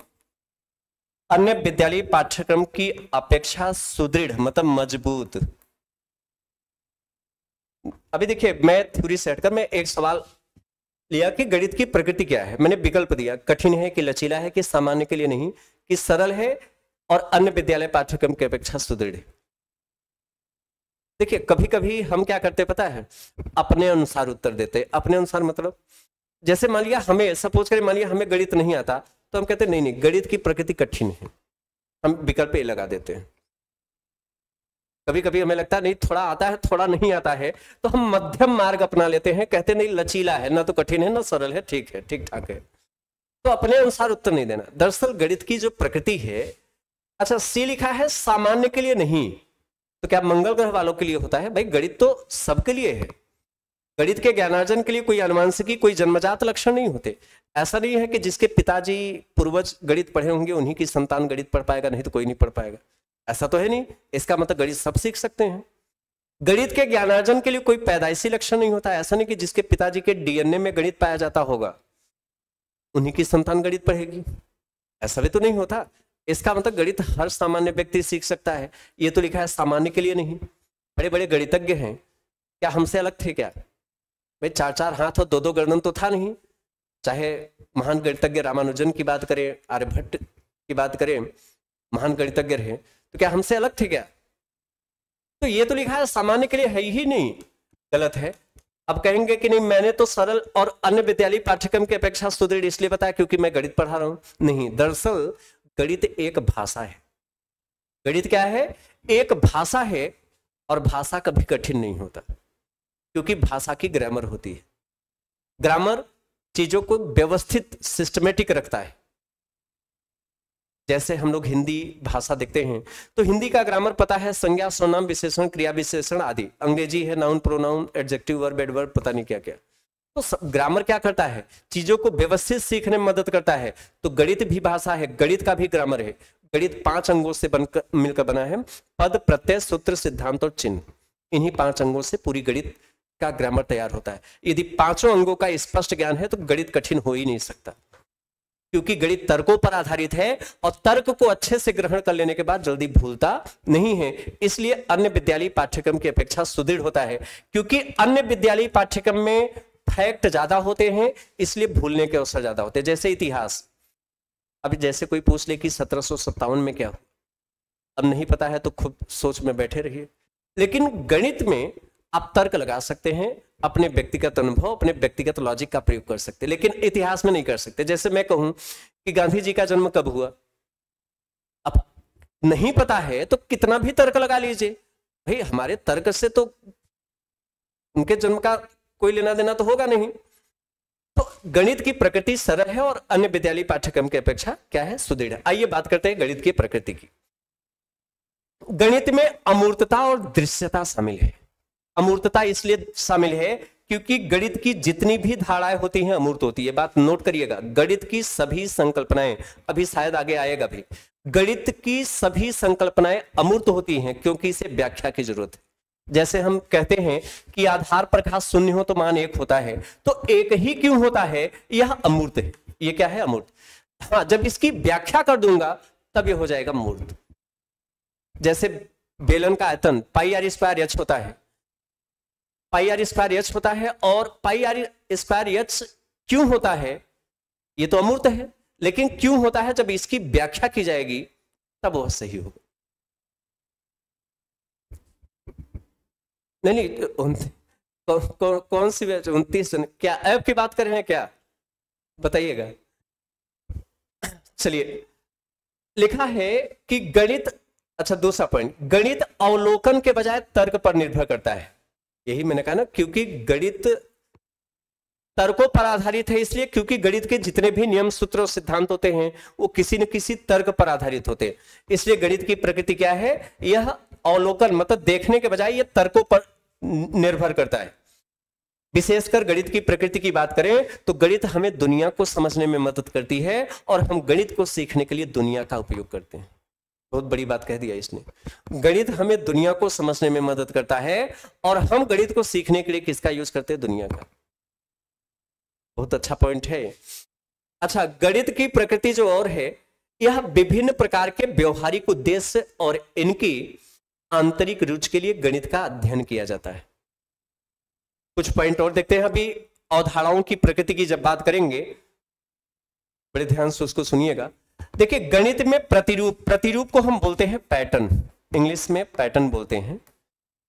अन्य विद्यालयी पाठ्यक्रम की अपेक्षा सुदृढ़ मतलब मज़बूत। अभी देखिए, मैं थ्योरी सेट कर, मैं एक सवाल लिया कि गणित की प्रकृति क्या है? मैंने विकल्प दिया, कठिन है कि लचीला है कि सामान्य के लिए नहीं, कि सरल है और अन्य विद्यालय पाठ्यक्रम की अपेक्षा सुदृढ़। देखिए कभी कभी हम क्या करते पता है? अपने अनुसार उत्तर देते अपने अनुसार मतलब जैसे मान लिया हमें, सपोज़ करें मान लिया हमें गणित नहीं आता तो हम कहते हैं, नहीं नहीं, गणित की प्रकृति कठिन है। हम विकल्प ए लगा देते हैं। कभी कभी हमें लगता है, नहीं, थोड़ा आता है, थोड़ा नहीं आता है तो हम मध्यम मार्ग अपना लेते हैं, कहते नहीं, लचीला है, ना तो कठिन है, ना सरल है, ठीक है ठीक ठाक है। तो अपने अनुसार उत्तर नहीं देना। दरअसल गणित की जो प्रकृति है अच्छा सी लिखा है, सामान्य के लिए नहीं। तो क्या मंगल ग्रह वालों के लिए होता है? भाई, गणित तो सबके लिए है। गणित के ज्ञानार्जन के लिए कोई अनुमानसिकी कोई जन्मजात लक्षण नहीं होते। ऐसा नहीं है कि जिसके पिताजी पूर्वज गणित पढ़े होंगे, उन्हीं की संतान गणित पढ़ पाएगा, नहीं तो कोई नहीं पढ़ पाएगा। ऐसा तो है नहीं। इसका मतलब गणित सब सीख सकते हैं। गणित के ज्ञानार्जन के लिए कोई पैदाइशी लक्षण नहीं होता। ऐसा नहीं कि जिसके पिताजी के डीएनए में गणित पाया जाता होगा, उन्हीं की संतान गणित पढ़ेगी। ऐसा भी तो नहीं होता। इसका मतलब गणित हर सामान्य व्यक्ति सीख सकता है। ये तो लिखा है सामान्य के लिए नहीं। बड़े बड़े गणितज्ञ हैं। क्या हमसे अलग थे क्या? भाई चार चार हाथ और दो दो गर्दन तो था नहीं। चाहे महान गणितज्ञ रामानुजन की बात करें आर्यभट्ट की बात करें, महान गणितज्ञ रहे तो क्या हमसे अलग थे क्या? तो ये तो लिखा है, सामान्य के लिए है ही नहीं। गलत है। अब कहेंगे कि नहीं, मैंने तो सरल और अन्य विद्यालय पाठ्यक्रम की अपेक्षा सुदृढ़ इसलिए बताया क्योंकि मैं गणित पढ़ा रहा हूँ। नहीं, दरअसल गणित एक भाषा है। गणित क्या है? एक भाषा है और भाषा कभी कठिन नहीं होता, क्योंकि भाषा की ग्रामर होती है। ग्रामर चीज़ों को व्यवस्थित सिस्टमेटिक रखता है। जैसे हम लोग हिंदी भाषा देखते हैं तो हिंदी का ग्रामर पता है, संज्ञा स्वनाम विशेषण, क्रिया विशेषण आदि। अंग्रेज़ी है noun pronoun adjective verb adverb पता नहीं क्या क्या। तो ग्रामर क्या करता है? चीज़ों को व्यवस्थित सीखने में मदद करता है। तो गणित भी भाषा है, गणित का भी ग्रामर है। गणित पाँच अंगों से बनकर, मिलकर बना है। पद, प्रत्यय, सूत्र, सिद्धांत और चिन्ह। इन्हीं पाँच अंगों से पूरी गणित का ग्रामर तैयार होता है। यदि पाँचों अंगों का स्पष्ट ज्ञान है तो गणित कठिन हो ही नहीं सकता। क्योंकि गणित तर्कों पर आधारित है और तर्क को अच्छे से ग्रहण कर लेने के बाद जल्दी भूलता नहीं है। इसलिए अन्य विद्यालय पाठ्यक्रम की अपेक्षा सुदृढ़ होता है। क्योंकि अन्य विद्यालय पाठ्यक्रम में फैक्ट ज़्यादा होते हैं, इसलिए भूलने के अवसर ज़्यादा होते हैं। जैसे इतिहास। अभी जैसे कोई पूछ ले कि सत्रह में क्या अब नहीं पता है तो खुद सोच में बैठे रहिए। लेकिन गणित में आप तर्क लगा सकते हैं, अपने व्यक्तिगत अनुभव, अपने व्यक्तिगत लॉजिक का प्रयोग कर सकते लेकिन इतिहास में नहीं कर सकते। जैसे मैं कहूँ कि गांधी जी का जन्म कब हुआ? अब नहीं पता है तो कितना भी तर्क लगा लीजिए। भाई, हमारे तर्क से तो उनके जन्म का कोई लेना देना तो होगा नहीं। तो गणित की प्रकृति सरल है और अन्य विद्यालय पाठ्यक्रम की अपेक्षा क्या है? सुदृढ़ आइए बात करते हैं गणित की प्रकृति की। गणित में अमूर्तता और दृश्यता शामिल है। अमूर्तता इसलिए शामिल है क्योंकि गणित की जितनी भी धाराएँ होती हैं, अमूर्त होती है। बात नोट करिएगा। गणित की सभी संकल्पनाएँ अभी शायद आगे आएगा भी। गणित की सभी संकल्पनाएँ अमूर्त होती हैं क्योंकि इसे व्याख्या की ज़रूरत है। जैसे हम कहते हैं कि आधार प्रकाश शून्य हो तो मान एक होता है तो एक ही क्यों होता है? यह अमूर्त है। ये क्या है? अमूर्त। हाँ जब इसकी व्याख्या कर दूँगा, तब यह हो जाएगा मूर्त। जैसे बेलन का आयतन पाई आर स्क्वायर एच होता है। पाई आर स्क्वायर एच होता है और पाई आर स्क्वायर एच क्यों होता है? ये तो अमूर्त है लेकिन क्यों होता है? जब इसकी व्याख्या की जाएगी तब वह सही होगा। नहीं नहीं कौन, कौन, कौन सी उनतीस क्या ऐप की बात कर रहे हैं क्या? बताइएगा। चलिए लिखा है कि गणित अच्छा दूसरा पॉइंट गणित अवलोकन के बजाय तर्क पर निर्भर करता है। यही मैंने कहा ना, क्योंकि गणित तर्कों पर आधारित है, इसलिए क्योंकि गणित के जितने भी नियम, सूत्र और सिद्धांत होते हैं, वो किसी न किसी तर्क पर आधारित होते हैं। इसलिए गणित की प्रकृति क्या है? यह अवलोकन मतलब देखने के बजाय यह तर्कों पर निर्भर करता है। विशेषकर गणित की प्रकृति की बात करें तो गणित हमें दुनिया को समझने में मदद करती है और हम गणित को सीखने के लिए दुनिया का उपयोग करते हैं। बहुत बड़ी बात कह दिया इसने। गणित हमें दुनिया को समझने में मदद करता है और हम गणित को सीखने के लिए किसका यूज़ करते हैं? दुनिया का। बहुत अच्छा पॉइंट है। अच्छा गणित की प्रकृति जो और है, यह विभिन्न प्रकार के व्यवहारिक उद्देश्य और इनकी आंतरिक रुचि के लिए गणित का अध्ययन किया जाता है। कुछ पॉइंट और देखते हैं अभी। अवधारणाओं की प्रकृति की जब बात करेंगे, बड़े ध्यान से उसको सुनिएगा। देखिए, गणित में प्रतिरूप प्रतिरूप को हम बोलते हैं पैटर्न। इंग्लिश में पैटर्न बोलते हैं।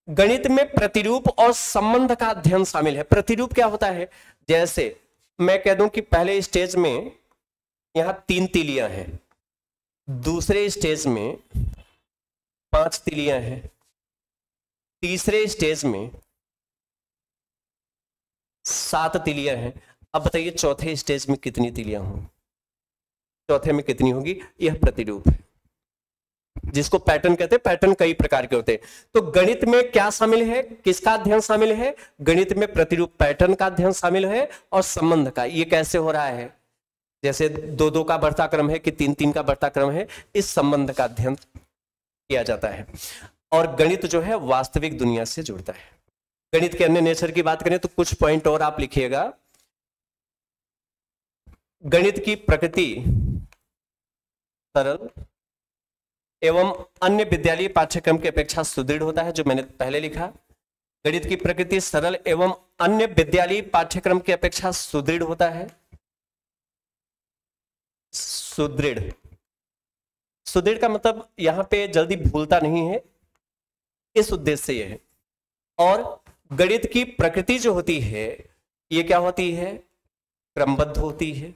गणित में प्रतिरूप और संबंध का अध्ययन शामिल है। प्रतिरूप क्या होता है? जैसे, मैं कह दूँ कि पहले स्टेज में यहाँ तीन तिलियाँ हैं। दूसरे स्टेज में पाँच तिलियाँ हैं। तीसरे स्टेज में सात तिलियाँ हैं। अब बताइए, चौथे स्टेज में कितनी तिलियाँ होंगी चौथे में कितनी होगी? यह प्रतिरूप है। जिसको पैटर्न कहते हैं पैटर्न कई प्रकार के होते हैं। तो गणित में क्या शामिल है? किसका अध्ययन शामिल है? गणित में प्रतिरूप पैटर्न का अध्ययन शामिल है और संबंध का। ये कैसे हो रहा है? जैसे दो दो का बढ़ता क्रम है कि तीन तीन का बढ़ता क्रम है, इस संबंध का अध्ययन किया जाता है। और गणित जो है, वास्तविक दुनिया से जुड़ता है। गणित के अन्य नेचर की बात करें तो कुछ पॉइंट और आप लिखिएगा। गणित की प्रकृति सरल एवं अन्य विद्यालय पाठ्यक्रम की अपेक्षा सुदृढ़ होता है, जो मैंने पहले लिखा। गणित की प्रकृति सरल एवं अन्य विद्यालय पाठ्यक्रम की अपेक्षा सुदृढ़ होता है। सुदृढ़। सुदृढ़ का मतलब यहाँ पे जल्दी भूलता नहीं है। इस उद्देश्य से यह है। और गणित की प्रकृति जो होती है, ये क्या होती है? क्रमबद्ध होती है।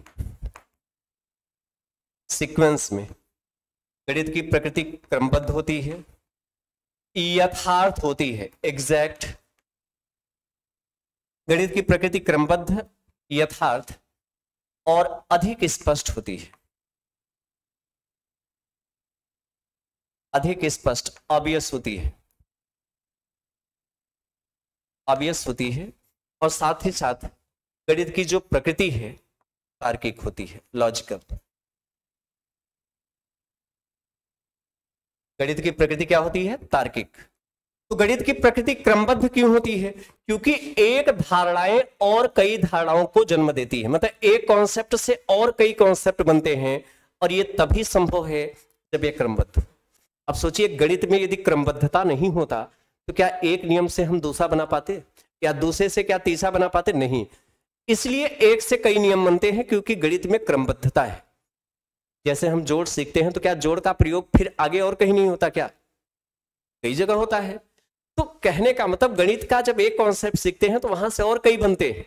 सीक्वेंस में गणित की प्रकृति क्रमबद्ध होती है, यथार्थ होती है एग्जैक्ट गणित की प्रकृति क्रमबद्ध, यथार्थ और अधिक स्पष्ट होती है। अधिक स्पष्ट ऑबियस होती है। ऑबियस होती है और साथ ही साथ गणित की जो प्रकृति है, तार्किक होती है लॉजिकल गणित की प्रकृति क्या होती है? तार्किक। तो गणित की प्रकृति क्रमबद्ध क्यों होती है? क्योंकि एक धारणाएँ और कई धारणाओं को जन्म देती है। मतलब एक कॉन्सेप्ट से और कई कॉन्सेप्ट बनते हैं और ये तभी संभव है जब ये क्रमबद्ध। अब सोचिए, गणित में यदि क्रमबद्धता नहीं होता तो क्या एक नियम से हम दूसरा बना पाते? या दूसरे से क्या तीसरा बना पाते? नहीं। इसलिए एक से कई नियम बनते हैं क्योंकि गणित में क्रमबद्धता है। जैसे हम जोड़ सीखते हैं तो क्या जोड़ का प्रयोग फिर आगे और कहीं नहीं होता क्या? कई जगह होता है। तो कहने का मतलब गणित का जब एक कॉन्सेप्ट सीखते हैं तो वहाँ से और कई बनते हैं।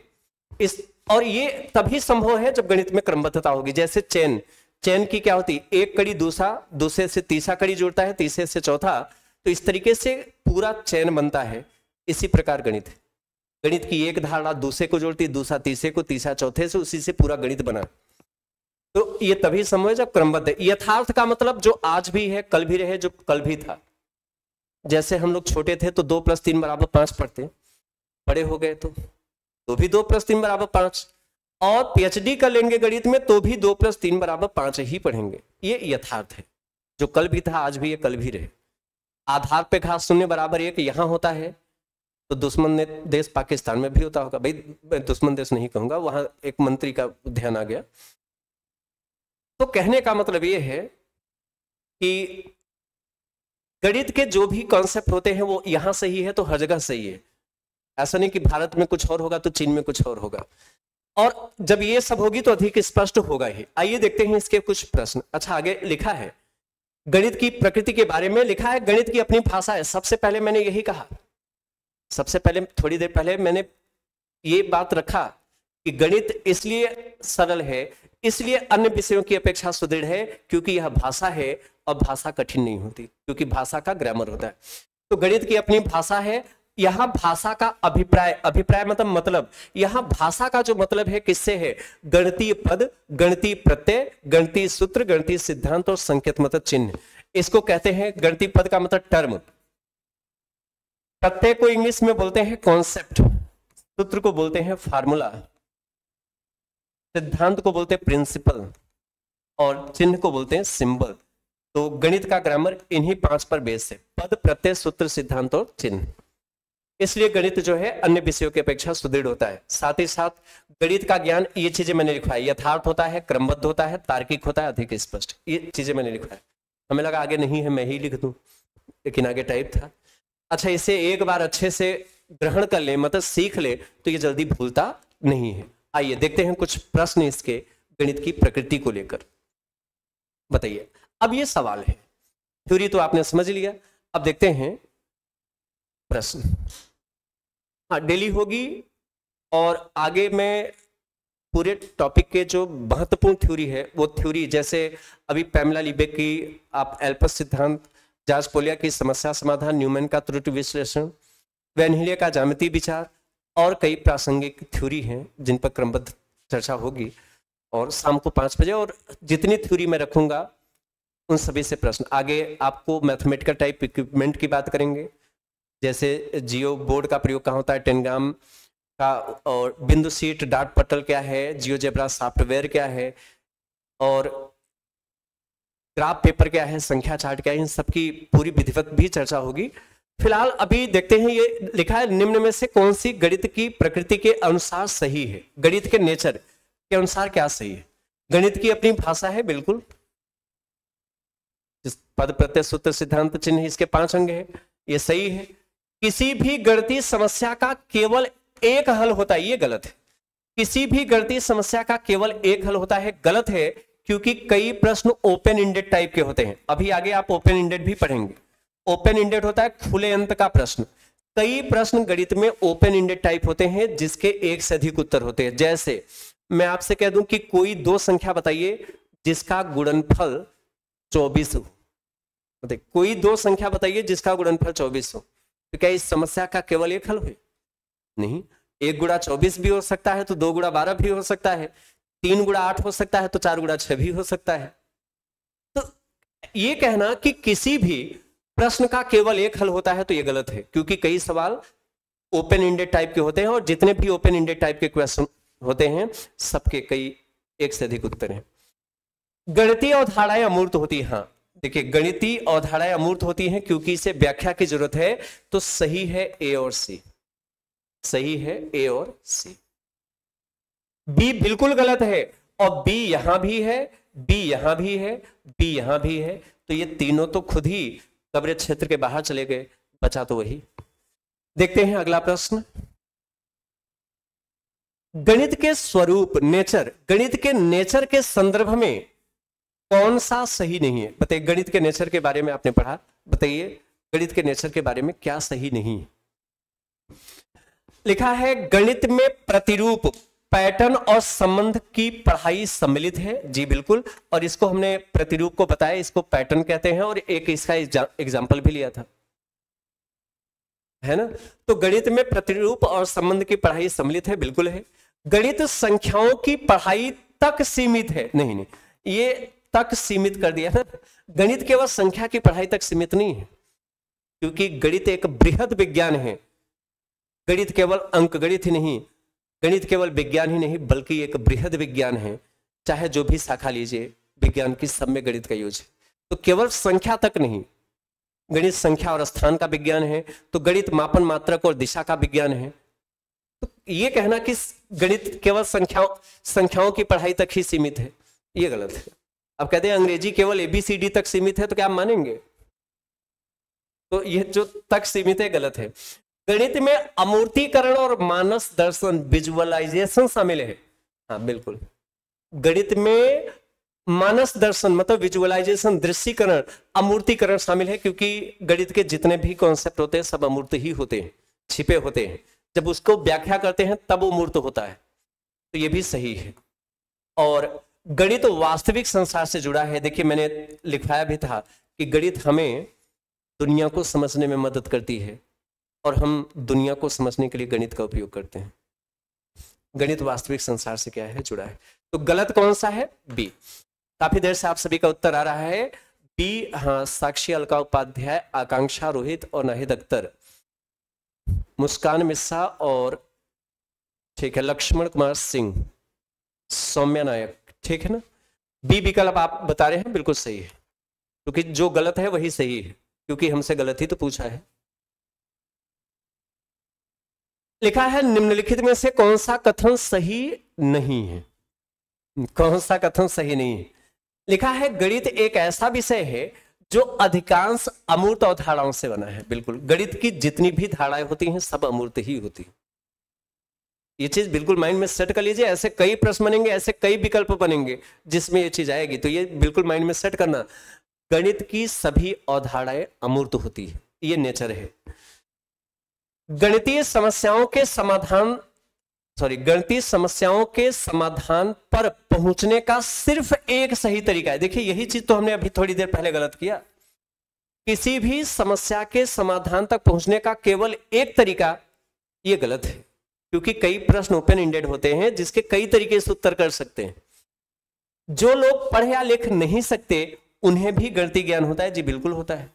इस, और ये तभी संभव है जब गणित में क्रमबद्धता होगी। जैसे चैन चैन की क्या होती? एक कड़ी दूसरा, दूसरे से तीसरा कड़ी जुड़ता है, तीसरे से चौथा। तो इस तरीके से पूरा चैन बनता है। इसी प्रकार गणित। गणित की एक धारणा दूसरे को जोड़ती, दूसरा तीसरे को, तीसरा चौथे से उसी से पूरा गणित बना। तो ये तभी समझ जब क्रमबद्ध है। यथार्थ का मतलब जो आज भी है, कल भी रहे, जो कल भी था। जैसे हम लोग छोटे थे तो दो प्लस तीन बराबर पाँच पढ़ते। बड़े हो गए तो तो भी दो प्लस तीन बराबर पाँच। और पीएचडी कर लेंगे गणित में तो भी दो प्लस तीन बराबर पाँच ही पढ़ेंगे। ये यथार्थ है। जो कल भी था, आज भी ये कल भी रहे। आधार पे घास शून्य बराबर एक यहाँ होता है। तो दुश्मन देश पाकिस्तान में भी होता होगा। भाई दुश्मन देश नहीं कहूँगा, वहाँ एक मंत्री का ध्यान आ गया। तो कहने का मतलब ये है कि गणित के जो भी कॉन्सेप्ट होते हैं, वो यहाँ सही है तो हर जगह सही है। ऐसा नहीं कि भारत में कुछ और होगा तो चीन में कुछ और होगा। और जब ये सब होगी तो अधिक स्पष्ट होगा ही। आइए देखते हैं इसके कुछ प्रश्न। अच्छा आगे लिखा है। गणित की प्रकृति के बारे में लिखा है। गणित की अपनी भाषा है। सबसे पहले मैंने यही कहा। सबसे पहले, थोड़ी देर पहले मैंने ये बात रखा कि गणित इसलिए सरल है इसलिए अन्य विषयों की अपेक्षा सुदृढ़ है, क्योंकि यह भाषा है और भाषा कठिन नहीं होती, क्योंकि भाषा का ग्रामर होता है। तो गणित की अपनी भाषा है, यहाँ भाषा का अभिप्राय अभिप्राय मतलब मतलब यहाँ भाषा का जो मतलब है किससे है? गणतीय पद, गणतीय प्रत्यय, गणतीय सूत्र, गणतीय सिद्धांत और संकेत मतलब चिन्ह। इसको कहते हैं गणतीय पद का मतलब टर्म प्रत्यय को इंग्लिश में बोलते हैं कॉन्सेप्ट सूत्र को बोलते हैं फार्मूला सिद्धांत को बोलते हैं प्रिंसिपल और चिन्ह को बोलते हैं सिंबल तो गणित का ग्रामर इन्हीं पाँच पर बेस है। पद, प्रत्यय, सूत्र, सिद्धांत और चिन्ह। इसलिए गणित जो है अन्य विषयों की अपेक्षा सुदृढ़ होता है। साथ ही साथ गणित का ज्ञान, ये चीज़ें मैंने लिखा है यथार्थ होता है, क्रमबद्ध होता है, तार्किक होता है, अधिक स्पष्ट। ये चीज़ें मैंने लिखा है हमें लगा आगे नहीं है, मैं ही लिख दू। लेकिन आगे टाइप था। अच्छा इसे एक बार अच्छे से ग्रहण कर ले मतलब सीख ले तो ये जल्दी भूलता नहीं है। आइए, देखते हैं कुछ प्रश्न इसके गणित की प्रकृति को लेकर। बताइए, अब ये सवाल है। थ्योरी तो आपने समझ लिया। अब देखते हैं प्रश्न। हाँ डेली होगी और आगे मैं पूरे टॉपिक के जो महत्वपूर्ण थ्योरी है, वो थ्योरी जैसे अभी पैमला लिबे की, आप एल्पस सिद्धांत जाज पोलिया की समस्या समाधान, न्यूमैन का त्रुटि विश्लेषण, वेनहिलिया का जामिति विचार और कई प्रासंगिक थ्योरी हैं, जिन पर क्रमबद्ध चर्चा होगी। और शाम को पाँच बजे और जितनी थ्योरी मैं रखूँगा, उन सभी से प्रश्न। आगे आपको मैथमेटिकल टाइप इक्विपमेंट की बात करेंगे। जैसे जियो बोर्ड का प्रयोग कहाँ होता है टेनग्राम का, और बिंदु सीट, डाट पटल क्या है, जियो जेब्रा सॉफ्टवेयर क्या है, और ग्राफ पेपर क्या है, संख्या चार्ट क्या है, इन सबकी पूरी विधिवत भी चर्चा होगी। फ़िलहाल अभी देखते हैं ये लिखा है, निम्न में से कौन सी गणित की प्रकृति के अनुसार सही है? गणित के नेचर के अनुसार क्या सही है? गणित की अपनी भाषा है, बिल्कुल। पद, प्रत्यय, सूत्र, सिद्धांत, चिन्ह इसके पाँच अंग है, ये सही है। किसी भी गणितीय समस्या का केवल एक हल होता है, ये गलत है। किसी भी गणितीय समस्या का केवल एक हल होता है, गलत है, क्योंकि कई प्रश्न ओपन इंडेड टाइप के होते हैं। अभी आगे आप ओपन इंडेड भी पढ़ेंगे। ओपन इंडेड होता है, खुले अंत का प्रश्न। कई प्रश्न गणित में ओपन इंडेड टाइप होते हैं, जिसके एक से अधिक उत्तर होते हैं। जैसे, मैं आपसे कह दूँ कि कोई दो संख्या बताइए, जिसका गुणनफल चौबीस हो। कोई दो संख्या बताइए, जिसका गुणनफल चौबीस हो। तो क्या इस समस्या का केवल एक हल हुई नहीं। एक गुड़ा चौबीस भी हो सकता है तो दो गुड़ा बारह भी हो सकता है। तीन गुड़ा आठ हो सकता है तो चार गुड़ा छह भी हो सकता है। तो ये कहना कि किसी भी प्रश्न का केवल एक हल होता है तो ये गलत है, क्योंकि कई सवाल ओपन इंडेड टाइप के होते हैं और जितने भी ओपन इंडेड टाइप के क्वेश्चन होते हैं, सबके कई एक से अधिक उत्तर हैं। गणितीय अवधारणाएँ अमूर्त होती हैं हाँ। देखिए, गणितीय अवधारणाएँ अमूर्त होती हैं, क्योंकि इसे व्याख्या की ज़रूरत है तो सही है ए और सी सही है ए और सी बी बिल्कुल गलत है, और बी यहाँ भी है बी यहाँ भी है बी यहाँ भी है तो ये तीनों तो खुद ही कब्र क्षेत्र के बाहर चले गए, बचा तो वही। देखते हैं अगला प्रश्न। गणित के स्वरूप नेचर गणित के नेचर के संदर्भ में कौन सा सही नहीं है? बताइए, गणित के नेचर के बारे में आपने पढ़ा? बताइए, गणित के नेचर के बारे में क्या सही नहीं है? लिखा है, गणित में प्रतिरूप। पैटर्न और संबंध की पढ़ाई सम्मिलित है। जी बिल्कुल। और इसको हमने प्रतिरूप को बताया, इसको पैटर्न कहते हैं और एक इसका एग्ज़ाम्पल भी लिया था। है ना? तो गणित में प्रतिरूप और संबंध की पढ़ाई सम्मिलित है, बिल्कुल है। गणित संख्याओं की पढ़ाई तक सीमित है। नहीं नहीं, ये तक सीमित कर दिया ना गणित केवल संख्या की पढ़ाई तक सीमित नहीं है, क्योंकि गणित एक बृहद विज्ञान है। गणित केवल अंक गणित ही नहीं गणित केवल विज्ञान ही नहीं, बल्कि एक बृहद विज्ञान है। चाहे जो भी शाखा लीजिए, विज्ञान की सब में गणित का यूज़ है। तो केवल संख्या तक नहीं, गणित संख्या और स्थान का विज्ञान है तो गणित मापन मात्रक और दिशा का विज्ञान है। तो ये कहना कि गणित केवल संख्याओं संख्याओं की पढ़ाई तक ही सीमित है, ये गलत है। अब कहते हैं, अंग्रेज़ी केवल एबीसीडी तक सीमित है तो क्या आप मानेंगे? तो ये जो तक सीमित है, गलत है। गणित में अमूर्तिकरण और मानस दर्शन विजुअलाइजेशन शामिल है। हाँ बिल्कुल। गणित में मानस दर्शन मतलब विजुअलाइजेशन दृश्यकरण, अमूर्तिकरण शामिल है, क्योंकि गणित के जितने भी कॉन्सेप्ट होते हैं, सब अमूर्त ही होते हैं, छिपे होते हैं। जब उसको व्याख्या करते हैं, तब वो मूर्त होता है। तो ये भी सही है। और गणित वास्तविक संसार से जुड़ा है। देखिए, मैंने लिखवाया भी था कि गणित हमें दुनिया को समझने में मदद करती है। और हम दुनिया को समझने के लिए गणित का उपयोग करते हैं। गणित वास्तविक संसार से क्या है, जुड़ा है। तो गलत कौन सा है? बी काफ़ी देर से आप सभी का उत्तर आ रहा है। बी हाँ साक्षी अलका उपाध्याय, आकांक्षा रोहित और नाहिद अख्तर। मुस्कान मिश्रा और, ठीक है, लक्ष्मण कुमार सिंह, सौम्या नायक, ठीक है ना? बी विकल्प आप बता रहे हैं, बिल्कुल सही है। क्योंकि जो गलत है, वही सही है। क्योंकि हमसे गलत ही तो पूछा है। लिखा है, निम्नलिखित में से कौन सा कथन सही नहीं है? कौन सा कथन सही नहीं है? लिखा है, गणित एक ऐसा विषय है जो अधिकांश अमूर्त अवधारणाओं से बना है। बिल्कुल, गणित की जितनी भी धाराएँ होती हैं, सब अमूर्त ही होती ये चीज़ बिल्कुल माइंड में सेट कर लीजिए, ऐसे कई प्रश्न बनेंगे, ऐसे कई विकल्प बनेंगे, जिसमें ये चीज़ आएगी। तो ये बिल्कुल माइंड में सेट करना, गणित की सभी अवधारणाएँ अमूर्त होती है। ये नेचर है। गणितीय समस्याओं के समाधान सॉरी गणितीय समस्याओं के समाधान पर पहुँचने का सिर्फ़ एक सही तरीका है। देखिए, यही चीज़ तो हमने अभी थोड़ी देर पहले गलत किया। किसी भी समस्या के समाधान तक पहुँचने का केवल एक तरीका यह गलत है। क्योंकि कई प्रश्न ओपन इंडेड होते हैं, जिसके कई तरीके से उत्तर कर सकते हैं। जो लोग पढ़ या लिख नहीं सकते, उन्हें भी गणितीय ज्ञान होता है। जी, बिल्कुल होता है।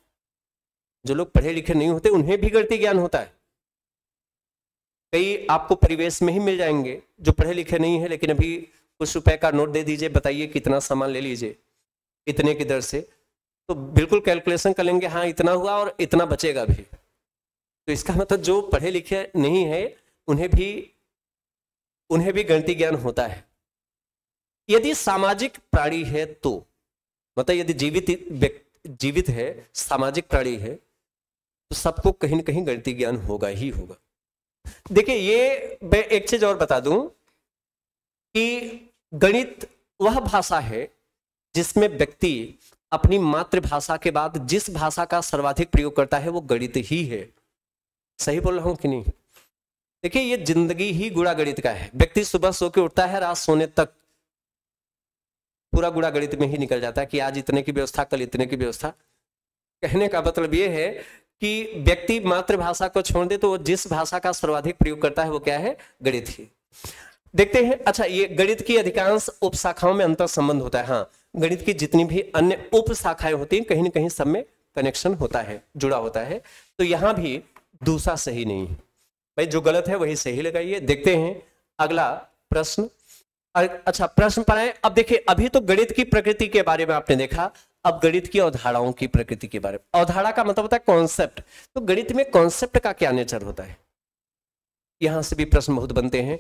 जो लोग पढ़े लिखे नहीं होते, उन्हें भी गणितीय ज्ञान होता है। कई आपको परिवेश में ही मिल जाएँगे, जो पढ़े लिखे नहीं है, लेकिन अभी कुछ रुपए का नोट दे दीजिए, बताइए कितना सामान ले लीजिए, इतने की दर से। तो बिल्कुल कैलकुलेशन कर लेंगे हाँ इतना हुआ और इतना बचेगा भी। तो इसका मतलब जो पढ़े लिखे नहीं है, उन्हें भी उन्हें भी गणितीय ज्ञान होता है। यदि सामाजिक प्राणी है तो मतलब यदि जीवित जीवित है, सामाजिक प्राणी है तो सबको कहीं ना कहीं गणितीय ज्ञान होगा ही होगा। देखिए, ये मैं एक चीज़ और बता दूँ कि गणित वह भाषा है जिसमें व्यक्ति अपनी मातृभाषा के बाद जिस भाषा का सर्वाधिक प्रयोग करता है, वो गणित ही है। सही बोल रहा हूँ कि नहीं? देखिए, ये ज़िंदगी ही गुड़ा गणित का है। व्यक्ति सुबह सो के उठता है, रात सोने तक पूरा गुड़ा गणित में ही निकल जाता है कि आज इतने की व्यवस्था, कल इतने की व्यवस्था। कहने का मतलब ये है कि व्यक्ति मातृभाषा को छोड़ दे तो वो जिस भाषा का सर्वाधिक प्रयोग करता है, वो क्या है? गणित ही। देखते हैं अच्छा ये गणित की अधिकांश उप शाखाओं में अंतर संबंध होता है। हाँ गणित की जितनी भी अन्य उप शाखाएँ होती हैं, कहीं ना कहीं सब में कनेक्शन होता है, जुड़ा होता है। तो यहाँ भी दूसरा सही नहीं है। भाई, जो गलत है, वही सही लगाइए। देखते हैं, अगला प्रश्न। अच्छा प्रश्न पर अब देखिए, अभी तो गणित की प्रकृति के बारे में आपने देखा अब गणित की अवधारणाओं की प्रकृति के बारे में। अवधारणा का मतलब होता है कॉन्सेप्ट तो गणित में कॉन्सेप्ट का क्या नेचर होता है? यहाँ से भी प्रश्न बहुत बनते हैं।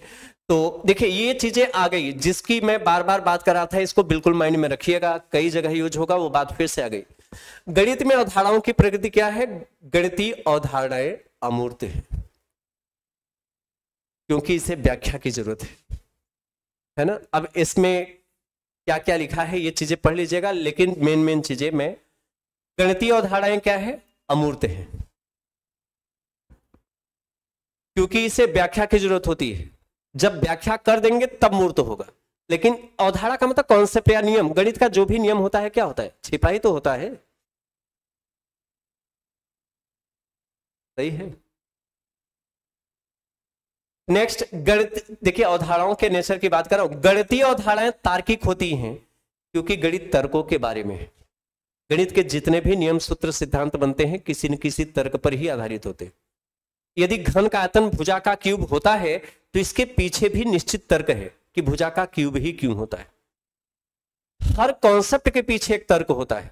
तो देखिए, ये चीज़ें आ गई। जिसकी मैं बार बार बात कर रहा था, इसको बिल्कुल माइंड में रखिएगा। कई जगह यूज़ होगा, वो बात फिर से आ गई। गणित में अवधारणाओं की प्रकृति क्या है? गणितीय अवधारणाएँ अमूर्त है। क्योंकि इसे व्याख्या की ज़रूरत है। है ना? अब इसमें क्या क्या लिखा है, ये चीज़ें पढ़ लीजिएगा, लेकिन मेन मेन चीज़ें मैं, गणितीय अवधारणाएँ क्या है? अमूर्त है। क्योंकि इसे व्याख्या की ज़रूरत होती है। जब व्याख्या कर देंगे, तब मूर्त होगा। लेकिन अवधारणा का मतलब कॉन्सेप्ट या नियम, गणित का जो भी नियम होता है, क्या होता है? छिपा ही तो होता है। सही है? नेक्स्ट गणित, देखिए, अवधारणाओं के नेचर की बात कर रहा हूँ। गणितीय अवधारणाएँ तार्किक होती हैं, क्योंकि गणित तर्कों के बारे में गणित के जितने भी नियम, सूत्र, सिद्धांत बनते हैं, किसी न किसी तर्क पर ही आधारित होते यदि घन का आयतन भुजा का क्यूब होता है तो इसके पीछे भी निश्चित तर्क है कि भुजा का क्यूब ही क्यों होता है। हर कॉन्सेप्ट के पीछे एक तर्क होता है।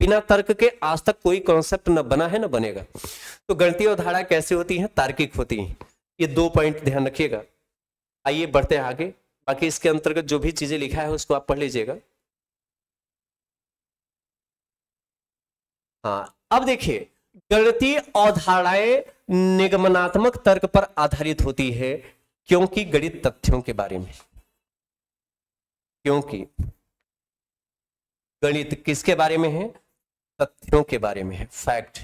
बिना तर्क के आज तक कोई कॉन्सेप्ट न बना है, न बनेगा। तो गणितीय अवधारणा कैसे होती है? तार्किक होती है। ये दो पॉइंट ध्यान रखिएगा। आइए बढ़ते हैं आगे। बाकी इसके अंतर्गत जो भी चीज़ें लिखा है उसको आप पढ़ लीजिएगा। हाँ अब देखिए गणितीय अवधारणाएँ निगमनात्मक तर्क पर आधारित होती है, क्योंकि गणित तथ्यों के बारे में। क्योंकि गणित किसके बारे में है? तथ्यों के बारे में है। फैक्ट।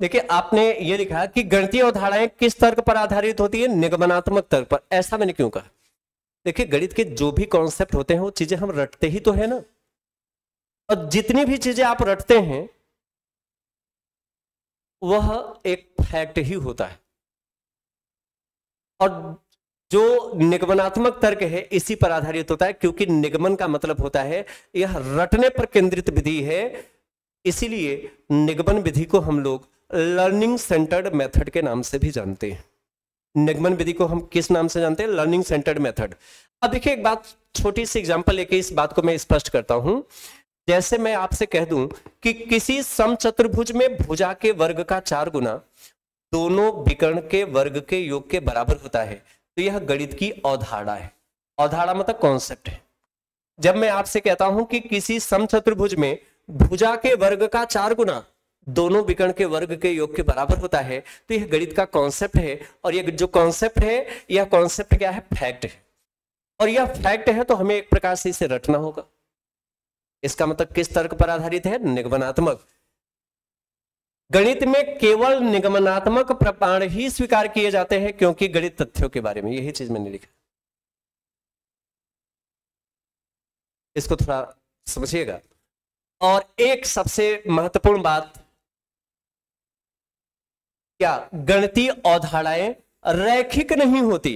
देखिए, आपने ये लिखा कि गणितीय अवधारणाएँ किस तर्क पर आधारित होती है? निगमनात्मक तर्क पर। ऐसा मैंने क्यों कहा? देखिए, गणित के जो भी कॉन्सेप्ट होते हैं, वो चीज़ें हम रटते ही तो है ना। और जितनी भी चीज़ें आप रटते हैं, वह एक फैक्ट ही होता है। और जो निगमनात्मक तर्क है, इसी पर आधारित होता है, क्योंकि निगमन का मतलब होता है, यह रटने पर केंद्रित विधि है। इसीलिए निगमन विधि को हम लोग लर्निंग सेंटर्ड मेथड के नाम से भी जानते हैं। निगमन विधि को हम किस नाम से जानते हैं? Learning centred method. अब देखिए, एक बात, छोटी सी एग्जांपल लेके इस बात को मैं स्पष्ट करता हूँ। जैसे मैं आपसे कह दूँ कि किसी सम चतुर्भुज में भुजा के वर्ग का चार गुना दोनों विकर्ण के वर्ग के योग के बराबर होता है तो यह गणित की अवधारणा है। अवधारणा मतलब कॉन्सेप्ट है। जब मैं आपसे कहता हूँ कि किसी सम चतुर्भुज में भुजा के वर्ग का चार गुना दोनों विकर्ण के वर्ग के योग के बराबर होता है तो यह गणित का कॉन्सेप्ट है और यह जो कॉन्सेप्ट है, यह कॉन्सेप्ट क्या है? फैक्ट है। और यह फैक्ट है तो हमें एक प्रकार से इसे रटना होगा। इसका मतलब किस तर्क पर आधारित है? निगमनात्मक। गणित में केवल निगमनात्मक प्रमाण ही स्वीकार किए जाते हैं, क्योंकि गणित तथ्यों के बारे में यही चीज़ मैंने लिखा। इसको थोड़ा समझिएगा। और एक सबसे महत्वपूर्ण बात क्या गणितीय अवधारणाएँ रैखिक नहीं होती।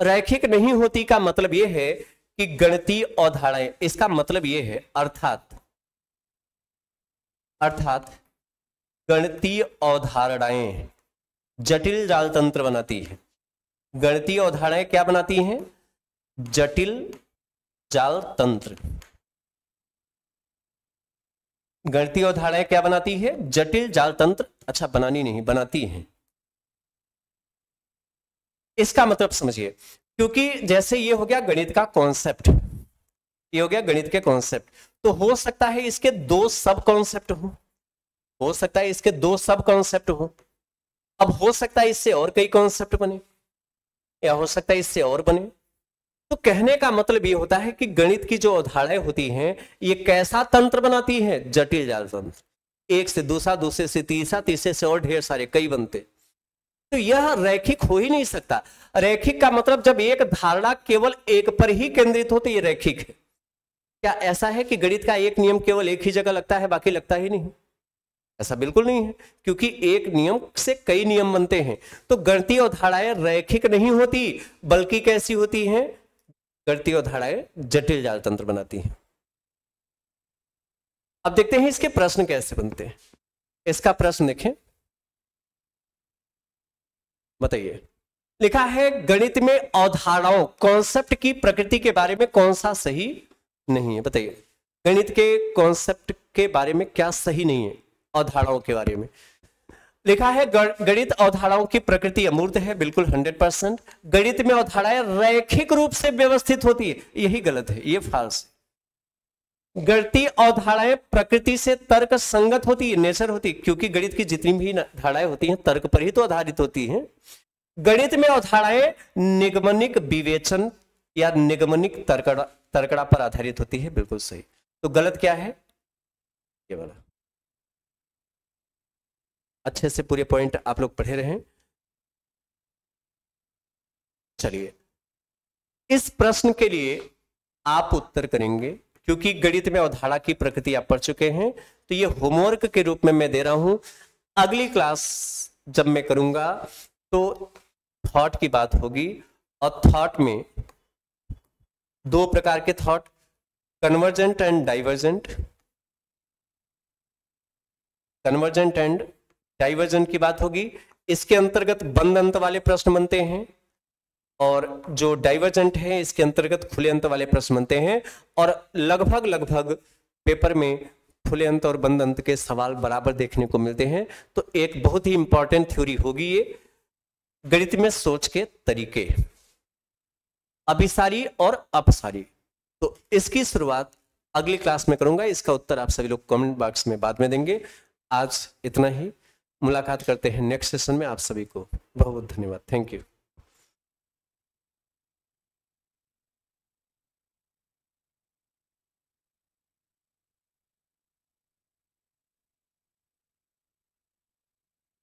रैखिक नहीं होती का मतलब यह है कि गणितीय अवधारणाएँ इसका मतलब यह है, अर्थात अर्थात गणितीय अवधारणाएँ जटिल जाल तंत्र बनाती है। गणितीय अवधारणाएँ क्या बनाती हैं? जटिल जाल तंत्र गणितीय अवधारणाएँ क्या बनाती है? जटिल जाल तंत्र अच्छा बनानी नहीं, बनाती हैं। इसका मतलब समझिए, क्योंकि जैसे ये हो गया गणित का कॉन्सेप्ट ये हो गया गणित के कॉन्सेप्ट तो हो सकता है इसके दो सब कॉन्सेप्ट हो। हो सकता है इसके दो सब कॉन्सेप्ट हो। अब हो सकता है इससे और कई कॉन्सेप्ट बने, या हो सकता है इससे और बने। तो कहने का मतलब ये होता है कि गणित की जो अवधारणाएँ होती हैं, ये कैसा तंत्र बनाती है? जटिल जाल तंत्र। एक से दूसरा, दूसरे से तीसरा, तीसरे से और ढेर सारे, कई बनते। तो यह रैखिक हो ही नहीं सकता। रैखिक का मतलब जब एक धारणा केवल एक पर ही केंद्रित हो तो ये रैखिक है। क्या ऐसा है कि गणित का एक नियम केवल एक ही जगह लगता है, बाकी लगता ही नहीं? ऐसा बिल्कुल नहीं है, क्योंकि एक नियम से कई नियम बनते हैं। तो गणितीय अवधारणाएँ रैखिक नहीं होती, बल्कि कैसी होती हैं? गणितीय अवधारणाएँ जटिल जाल तंत्र बनाती हैं। अब देखते हैं इसके प्रश्न कैसे बनते हैं। इसका प्रश्न देखें बताइए। लिखा है, गणित में अवधारणाओं कॉन्सेप्ट की प्रकृति के बारे में कौन सा सही नहीं है? बताइए। गणित के कॉन्सेप्ट के बारे में क्या सही नहीं है? अवधारणाओं के बारे में। लिखा है गणित अवधाराओं की प्रकृति अमूर्त है, बिल्कुल हंड्रेड परसेंट गणित में अवधाराएँ रैखिक रूप से व्यवस्थित होती है, यही गलत है, ये फाल्स गणितीय अवधारणाएँ प्रकृति से तर्क संगत होती है, नेचर होती है, क्योंकि गणित की जितनी भी धाराएँ होती हैं, तर्क पर ही तो आधारित होती हैं। गणित में अवधाराएँ निगमनिक विवेचन या निगमनिक तर्कड़ा तर्कड़ा पर आधारित होती है, बिल्कुल सही। तो गलत क्या है? ये वाला। अच्छे से पूरे पॉइंट आप लोग पढ़े रहे। चलिए। इस प्रश्न के लिए आप उत्तर करेंगे, क्योंकि गणित में अवधारणा की प्रकृति आप पढ़ चुके हैं तो ये होमवर्क के रूप में मैं दे रहा हूँ। अगली क्लास जब मैं करूँगा तो थॉट की बात होगी, और थॉट में दो प्रकार के thought convergent and divergent convergent and divergent की बात होगी। इसके अंतर्गत बंद अंत वाले प्रश्न बनते हैं और जो डाइवर्जेंट है, इसके अंतर्गत खुले अंत वाले प्रश्न बनते हैं और लगभग लगभग पेपर में खुले अंत और बंद अंत के सवाल बराबर देखने को मिलते हैं। तो एक बहुत ही इंपॉर्टेंट थ्योरी होगी ये, गणित में सोच के तरीके। अभिसारी और अपसारी। तो इसकी शुरुआत अगली क्लास में करूँगा, इसका उत्तर आप सभी लोग कमेंट बॉक्स में बाद में देंगे। आज इतना ही। मुलाकात करते हैं नेक्स्ट सेशन में आप सभी को। बहुत बहुत धन्यवाद। Thank you